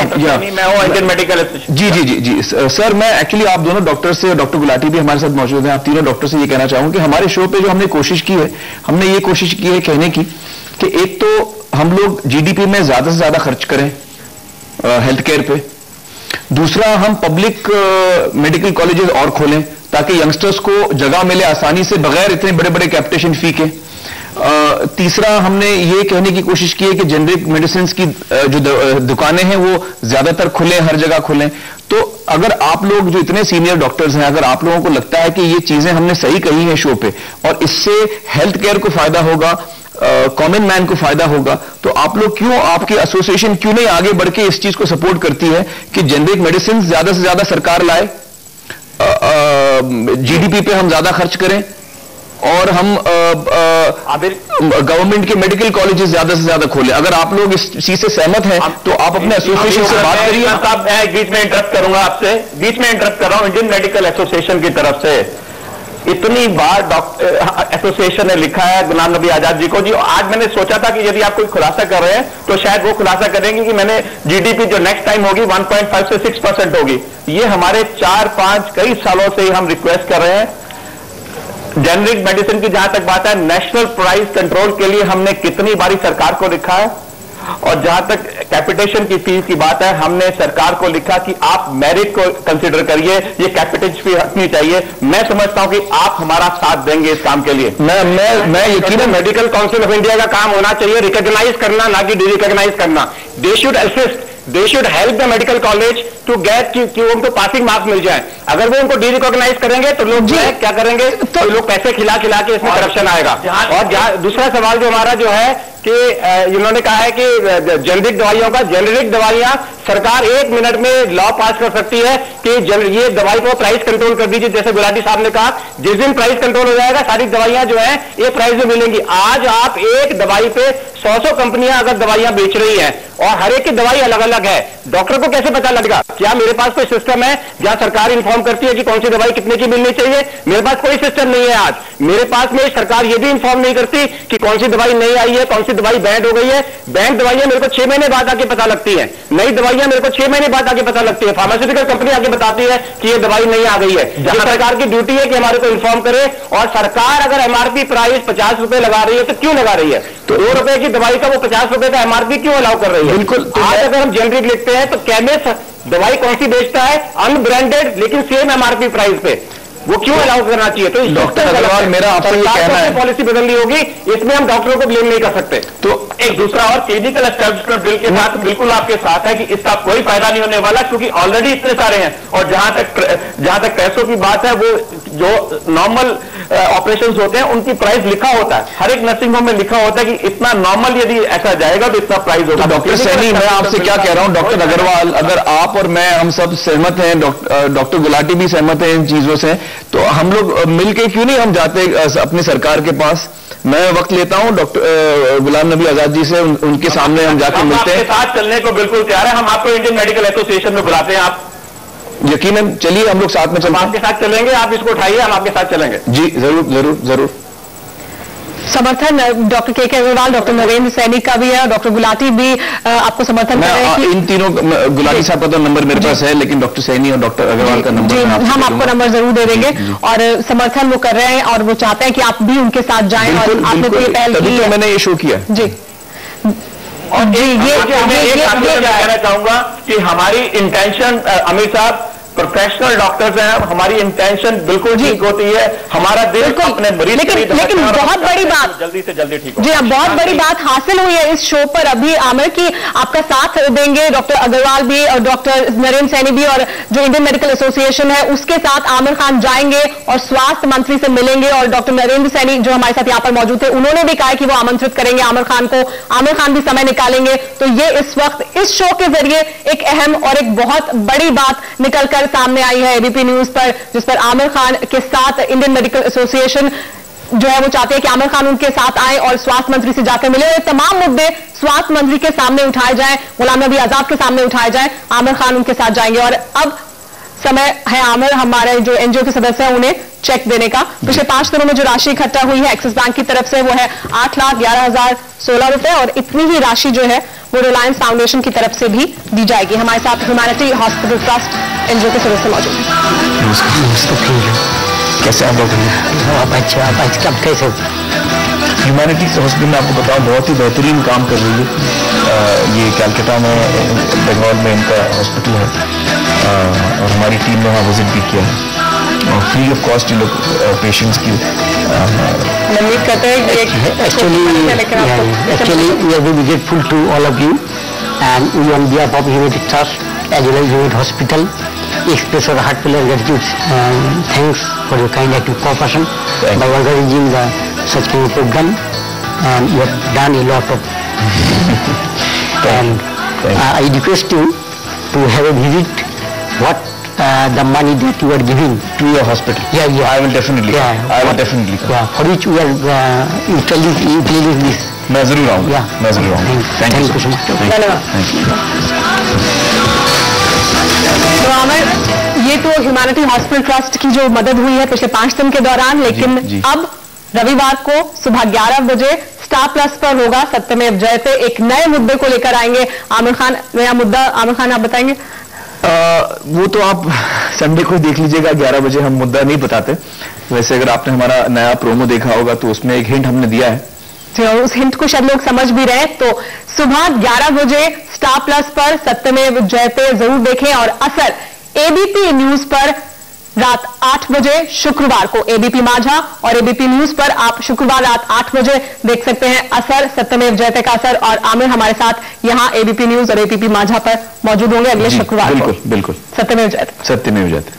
हूँ मेडिकल जी जी जी जी। सर मैं एक्चुअली आप दोनों डॉक्टर से और डॉक्टर गुलाटी भी हमारे साथ मौजूद हैं। आप तीनों डॉक्टर से ये कहना चाहूँगा कि हमारे शो पे जो हमने कोशिश की है हमने ये कोशिश की है कहने की कि एक तो हम लोग जीडीपी में ज़्यादा से ज़्यादा खर्च करें हेल्थ केयर पे। दूसरा हम पब्लिक मेडिकल कॉलेजेस और खोलें ताकि यंगस्टर्स को जगह मिले आसानी से बगैर इतने बड़े बड़े कैप्टेशन फ़ी के। तीसरा हमने ये कहने की कोशिश की है कि जेनरिक मेडिसिन की जो दुकानें हैं, वो ज़्यादातर खुले, हर जगह खुलें। तो अगर आप लोग जो इतने सीनियर डॉक्टर्स हैं, अगर आप लोगों को लगता है कि ये चीज़ें हमने सही कही हैं शो पे, और इससे हेल्थ केयर को फ़ायदा होगा कॉमन मैन को फ़ायदा होगा तो आप लोग क्यों, आपकी एसोसिएशन क्यों नहीं आगे बढ़ के इस चीज़ को सपोर्ट करती है कि जेनरिक मेडिसिन ज़्यादा से ज़्यादा सरकार लाए? जीडीपी पे हम ज़्यादा खर्च करें? और हम गवर्नमेंट के मेडिकल कॉलेजेस ज़्यादा से ज़्यादा खोले। अगर आप लोग इस चीज़ से सहमत हैं तो आप अपने एसोसिएशन से बात करिए। साहब मैं बीच में इंटरप्ट करूँगा आपसे। बीच में इंटरप्ट कर रहा हूँ इंडियन मेडिकल एसोसिएशन की तरफ़ से। इतनी बार डॉक्टर एसोसिएशन ने लिखा है गुलाम नबी आज़ाद जी को। जी आज मैंने सोचा था कि यदि आप कोई खुलासा कर रहे हैं तो शायद वो खुलासा करेंगे कि मैंने जीडीपी जो नेक्स्ट टाइम होगी 1.5 से 6 परसेंट होगी। ये हमारे चार पाँच कई सालों से ही हम रिक्वेस्ट कर रहे हैं। जेनरिक मेडिसिन की जहाँ तक बात है नेशनल प्राइस कंट्रोल के लिए हमने कितनी बारी सरकार को लिखा है? और जहाँ तक कैपिटेशन की फ़ीस की बात है हमने सरकार को लिखा कि आप मेरिट को कंसिडर करिए ये कैपिटेशन फ़ी हटनी चाहिए। मैं समझता हूँ कि आप हमारा साथ देंगे इस काम के लिए। मैं मैं मैं यकीन मेडिकल काउंसिल ऑफ़ इंडिया का काम होना चाहिए रिकॉग्नाइज करना ना कि डिरिकॉग्नाइज करना। They should assist they should help the medical college to get कि, कि उनको पासिंग मार्क्स मिल जाए। अगर वो उनको डी रिकॉग्नाइज करेंगे तो लोग जो। है क्या करेंगे? तो लोग पैसे खिला खिला के इसमें करप्शन आएगा। और दूसरा सवाल जो हमारा जो है कि इन्होंने कहा है कि जेनरिक दवाइयों का जेनरिक दवाइयाँ सरकार एक मिनट में लॉ पास कर सकती है कि ये दवाई को प्राइस कंट्रोल कर दीजिए जैसे गुलाटी साहब ने कहा जिस दिन प्राइस कंट्रोल हो जाएगा सारी दवाइयाँ जो है ये प्राइस में मिलेंगी। आज आप एक दवाई पे सौ सौ कंपनियाँ अगर दवाइयाँ बेच रही हैं और हर एक की दवाई अलग अलग है डॉक्टर को कैसे पता लगेगा? क्या मेरे पास कोई सिस्टम है जहाँ सरकार इन्फॉर्म करती है कि कौन सी दवाई कितने की मिलनी चाहिए? मेरे पास कोई सिस्टम नहीं है आज। मेरे पास में सरकार ये भी इन्फॉर्म नहीं करती कि कौन सी दवाई नहीं आई है कौन सी दवाई बैंड हो गई है। बैंड दवाइयाँ मेरे को छह महीने बाद आके पता लगती है। नई दवाइयाँ मेरे को छह महीने बाद आके पता लगती है। फार्मास्यूटिकल कंपनी आके बताती है कि ये दवाई नहीं आ गई है। जहाँ सरकार की ड्यूटी है कि हमारे को इन्फॉर्म करे और सरकार अगर एमआरपी प्राइस पचास रुपए लगा रही है तो क्यों लगा रही है? तो दो रुपए की दवाई का वो पचास रुपए का एमआरपी क्यों अलाउ कर रही है? बिल्कुल आज अगर हम जेनरिक लिखते हैं तो केमिस्ट दवाई कौन सी बेचता है? अनब्रांडेड लेकिन सेम एमआरपी प्राइस पे। वो क्यों अलाउ करना चाहिए? तो डॉक्टर अग्रवाल, मेरा आपसे ये कहना है- पॉलिसी बदलनी होगी इसमें हम डॉक्टरों को ब्लेम नहीं कर सकते। तो एक दूसरा और क्लिनिकल एस्टेब्लिशमेंट बिल के साथ बिल्कुल आपके साथ है कि इसका कोई फ़ायदा नहीं होने वाला क्योंकि ऑलरेडी इतने सारे हैं। और जहाँ तक जहाँ तक पैसों की बात है वो जो नॉर्मल ऑपरेशन होते हैं उनकी प्राइस लिखा होता है। हर एक नर्सिंग होम में लिखा होता है कि इतना नॉर्मल यदि ऐसा जाएगा तो इतना प्राइस होगा। तो डॉक्टर सैनी मैं आपसे क्या कह रहा हूँ? डॉक्टर अग्रवाल अगर आप और मैं हम सब सहमत हैं डॉक्टर गुलाटी भी सहमत हैं इन चीज़ों से तो हम लोग अ, मिलके क्यों नहीं हम जाते अपनी सरकार के पास? मैं वक्त लेता हूँ डॉक्टर गुलाम नबी आज़ाद जी से उन, उनके सामने हम जाके मिलते हैं। साथ चलने को बिल्कुल तैयार है। हम आपको इंडियन मेडिकल एसोसिएशन में बुलाते हैं। आप यकीनन चलिए हम लोग साथ में चलते आपके साथ चलेंगे आप इसको उठाइए हम आपके साथ चलेंगे। जी ज़रूर ज़रूर ज़रूर। समर्थन डॉक्टर के के अग्रवाल डॉक्टर नरेंद्र सैनी का भी है और डॉक्टर गुलाटी भी आपको समर्थन कर रहे हैं इन तीनों गुलाटी साहब का तो नंबर मेरे पास है लेकिन डॉक्टर सैनी और डॉक्टर अग्रवाल का नंबर जी हम आपको नंबर ज़रूर दे देंगे और समर्थन वो कर रहे हैं और वो चाहते हैं कि आप भी उनके साथ जाएँ और आपने तो ये पहल की तो मैंने ये शो किया। जी। और ये, ये- ये, मैं ये- एक ये- बात ये- मैं कहना चाहूँगा कि हमारी इंटेंशन अमित साहब प्रोफेशनल डॉक्टर्स हैं हमारी इंटेंशन बिल्कुल ठीक होती है हमारा दिल अपने मरीज़ लेकिन- लेकिन है बहुत बड़ी बात- जल्दी से जल्दी ठीक जी अब बहुत बड़ी बात हासिल हुई है इस शो पर। अभी आमिर की आपका साथ देंगे डॉक्टर अग्रवाल भी और डॉक्टर नरेंद्र सैनी भी और जो इंडियन मेडिकल एसोसिएशन है उसके साथ आमिर खान जाएँगे और स्वास्थ्य मंत्री से मिलेंगे और डॉक्टर नरेंद्र सैनी जो हमारे साथ यहाँ पर मौजूद थे उन्होंने भी कहा कि वो आमंत्रित करेंगे आमिर खान को। आमिर खान भी समय निकालेंगे। तो ये इस वक्त इस शो के ज़रिए एक अहम और एक बहुत बड़ी बात निकलकर सामने आई है एबीपी न्यूज़ पर, जिस पर आमिर खान के साथ इंडियन मेडिकल एसोसिएशन जो है वो चाहते हैं कि आमिर खान उनके साथ आए और स्वास्थ्य मंत्री से जाकर मिले और तमाम मुद्दे स्वास्थ्य मंत्री के सामने उठाए जाएँ, गुलाम नबी आज़ाद के सामने उठाए जाएँ, आमिर खान उनके साथ जाएँगे और अब समय है आमिर, हमारे जो एनजीओ के सदस्य हैं, उन्हें चेक देने का। पिछले पाँच दिनों में जो राशि इकट्ठा हुई है एक्सिस बैंक की तरफ़ से वो है आठ लाख ग्यारह हज़ार सोलह रुपए और इतनी ही राशि जो है, वो रिलायंस फाउंडेशन की तरफ़ से भी दी जाएगी। हमारे साथ ह्यूमैनिटी हॉस्पिटल ट्रस्ट एनजीओ के सदस्य मौजूद कैसे आप डॉक्टर आप अच्छा आप कब कैसे ह्यूमैनिटी हॉस्पिटल में आपको बताऊँ, बहुत ही बेहतरीन काम कर रही है। ये कैलकाटा में बंगाल में इनका हॉस्पिटल है। और हमारी टीम ने वहाँ विज़िट भी किया। uh, uh, है फ्री ऑफ़ कॉस्ट लोग पेशेंट्स की हॉस्पिटल एक्सप्रेस और heart filler gratitude thanks for your kind active cooperation by organizing the such king program and you have done a lot of and I request you to have a visit what uh, the money that you are giving to your hospital. Yeah, yeah. I will definitely Yeah. come. I will what, definitely come. Yeah, for which we are uh, utilizing, utilizing this. मैं ज़रूर आऊँगा Yeah. मैं ज़रूर आऊँगा Thank you so much. Thank you. Thank you. तो आमिर ये तो humanity hospital trust की जो मदद हुई है पिछले पाँच दिन के दौरान लेकिन जी, जी. अब रविवार को सुबह 11 बजे स्टार प्लस पर होगा सत्यमेव जयते एक नए मुद्दे को लेकर आएँगे आमिर खान नया मुद्दा आमिर खान आप बताएँगे वो तो आप संडे को देख लीजिएगा 11 बजे हम मुद्दा नहीं बताते। वैसे अगर आपने हमारा नया प्रोमो देखा होगा तो उसमें एक हिंट हमने दिया है। जी, उस हिंट को शायद लोग समझ भी रहे। तो सुबह 11 बजे स्टार प्लस पर सत्यमेव जयते ज़रूर देखें। और असर एबीपी न्यूज़ पर रात आठ बजे शुक्रवार को एबीपी माझा और एबीपी न्यूज़ पर आप शुक्रवार रात आठ बजे देख सकते हैं असर सत्यमेव जयते का असर और आमिर हमारे साथ यहाँ एबीपी न्यूज़ और एबीपी माझा पर मौजूद होंगे अगले शुक्रवार बिल्कुल बिल्कुल। सत्यमेव जयते सत्यमेव जयते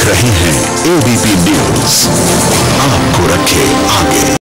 देख रहे हैं एबीपी न्यूज़ आपको रखे आगे।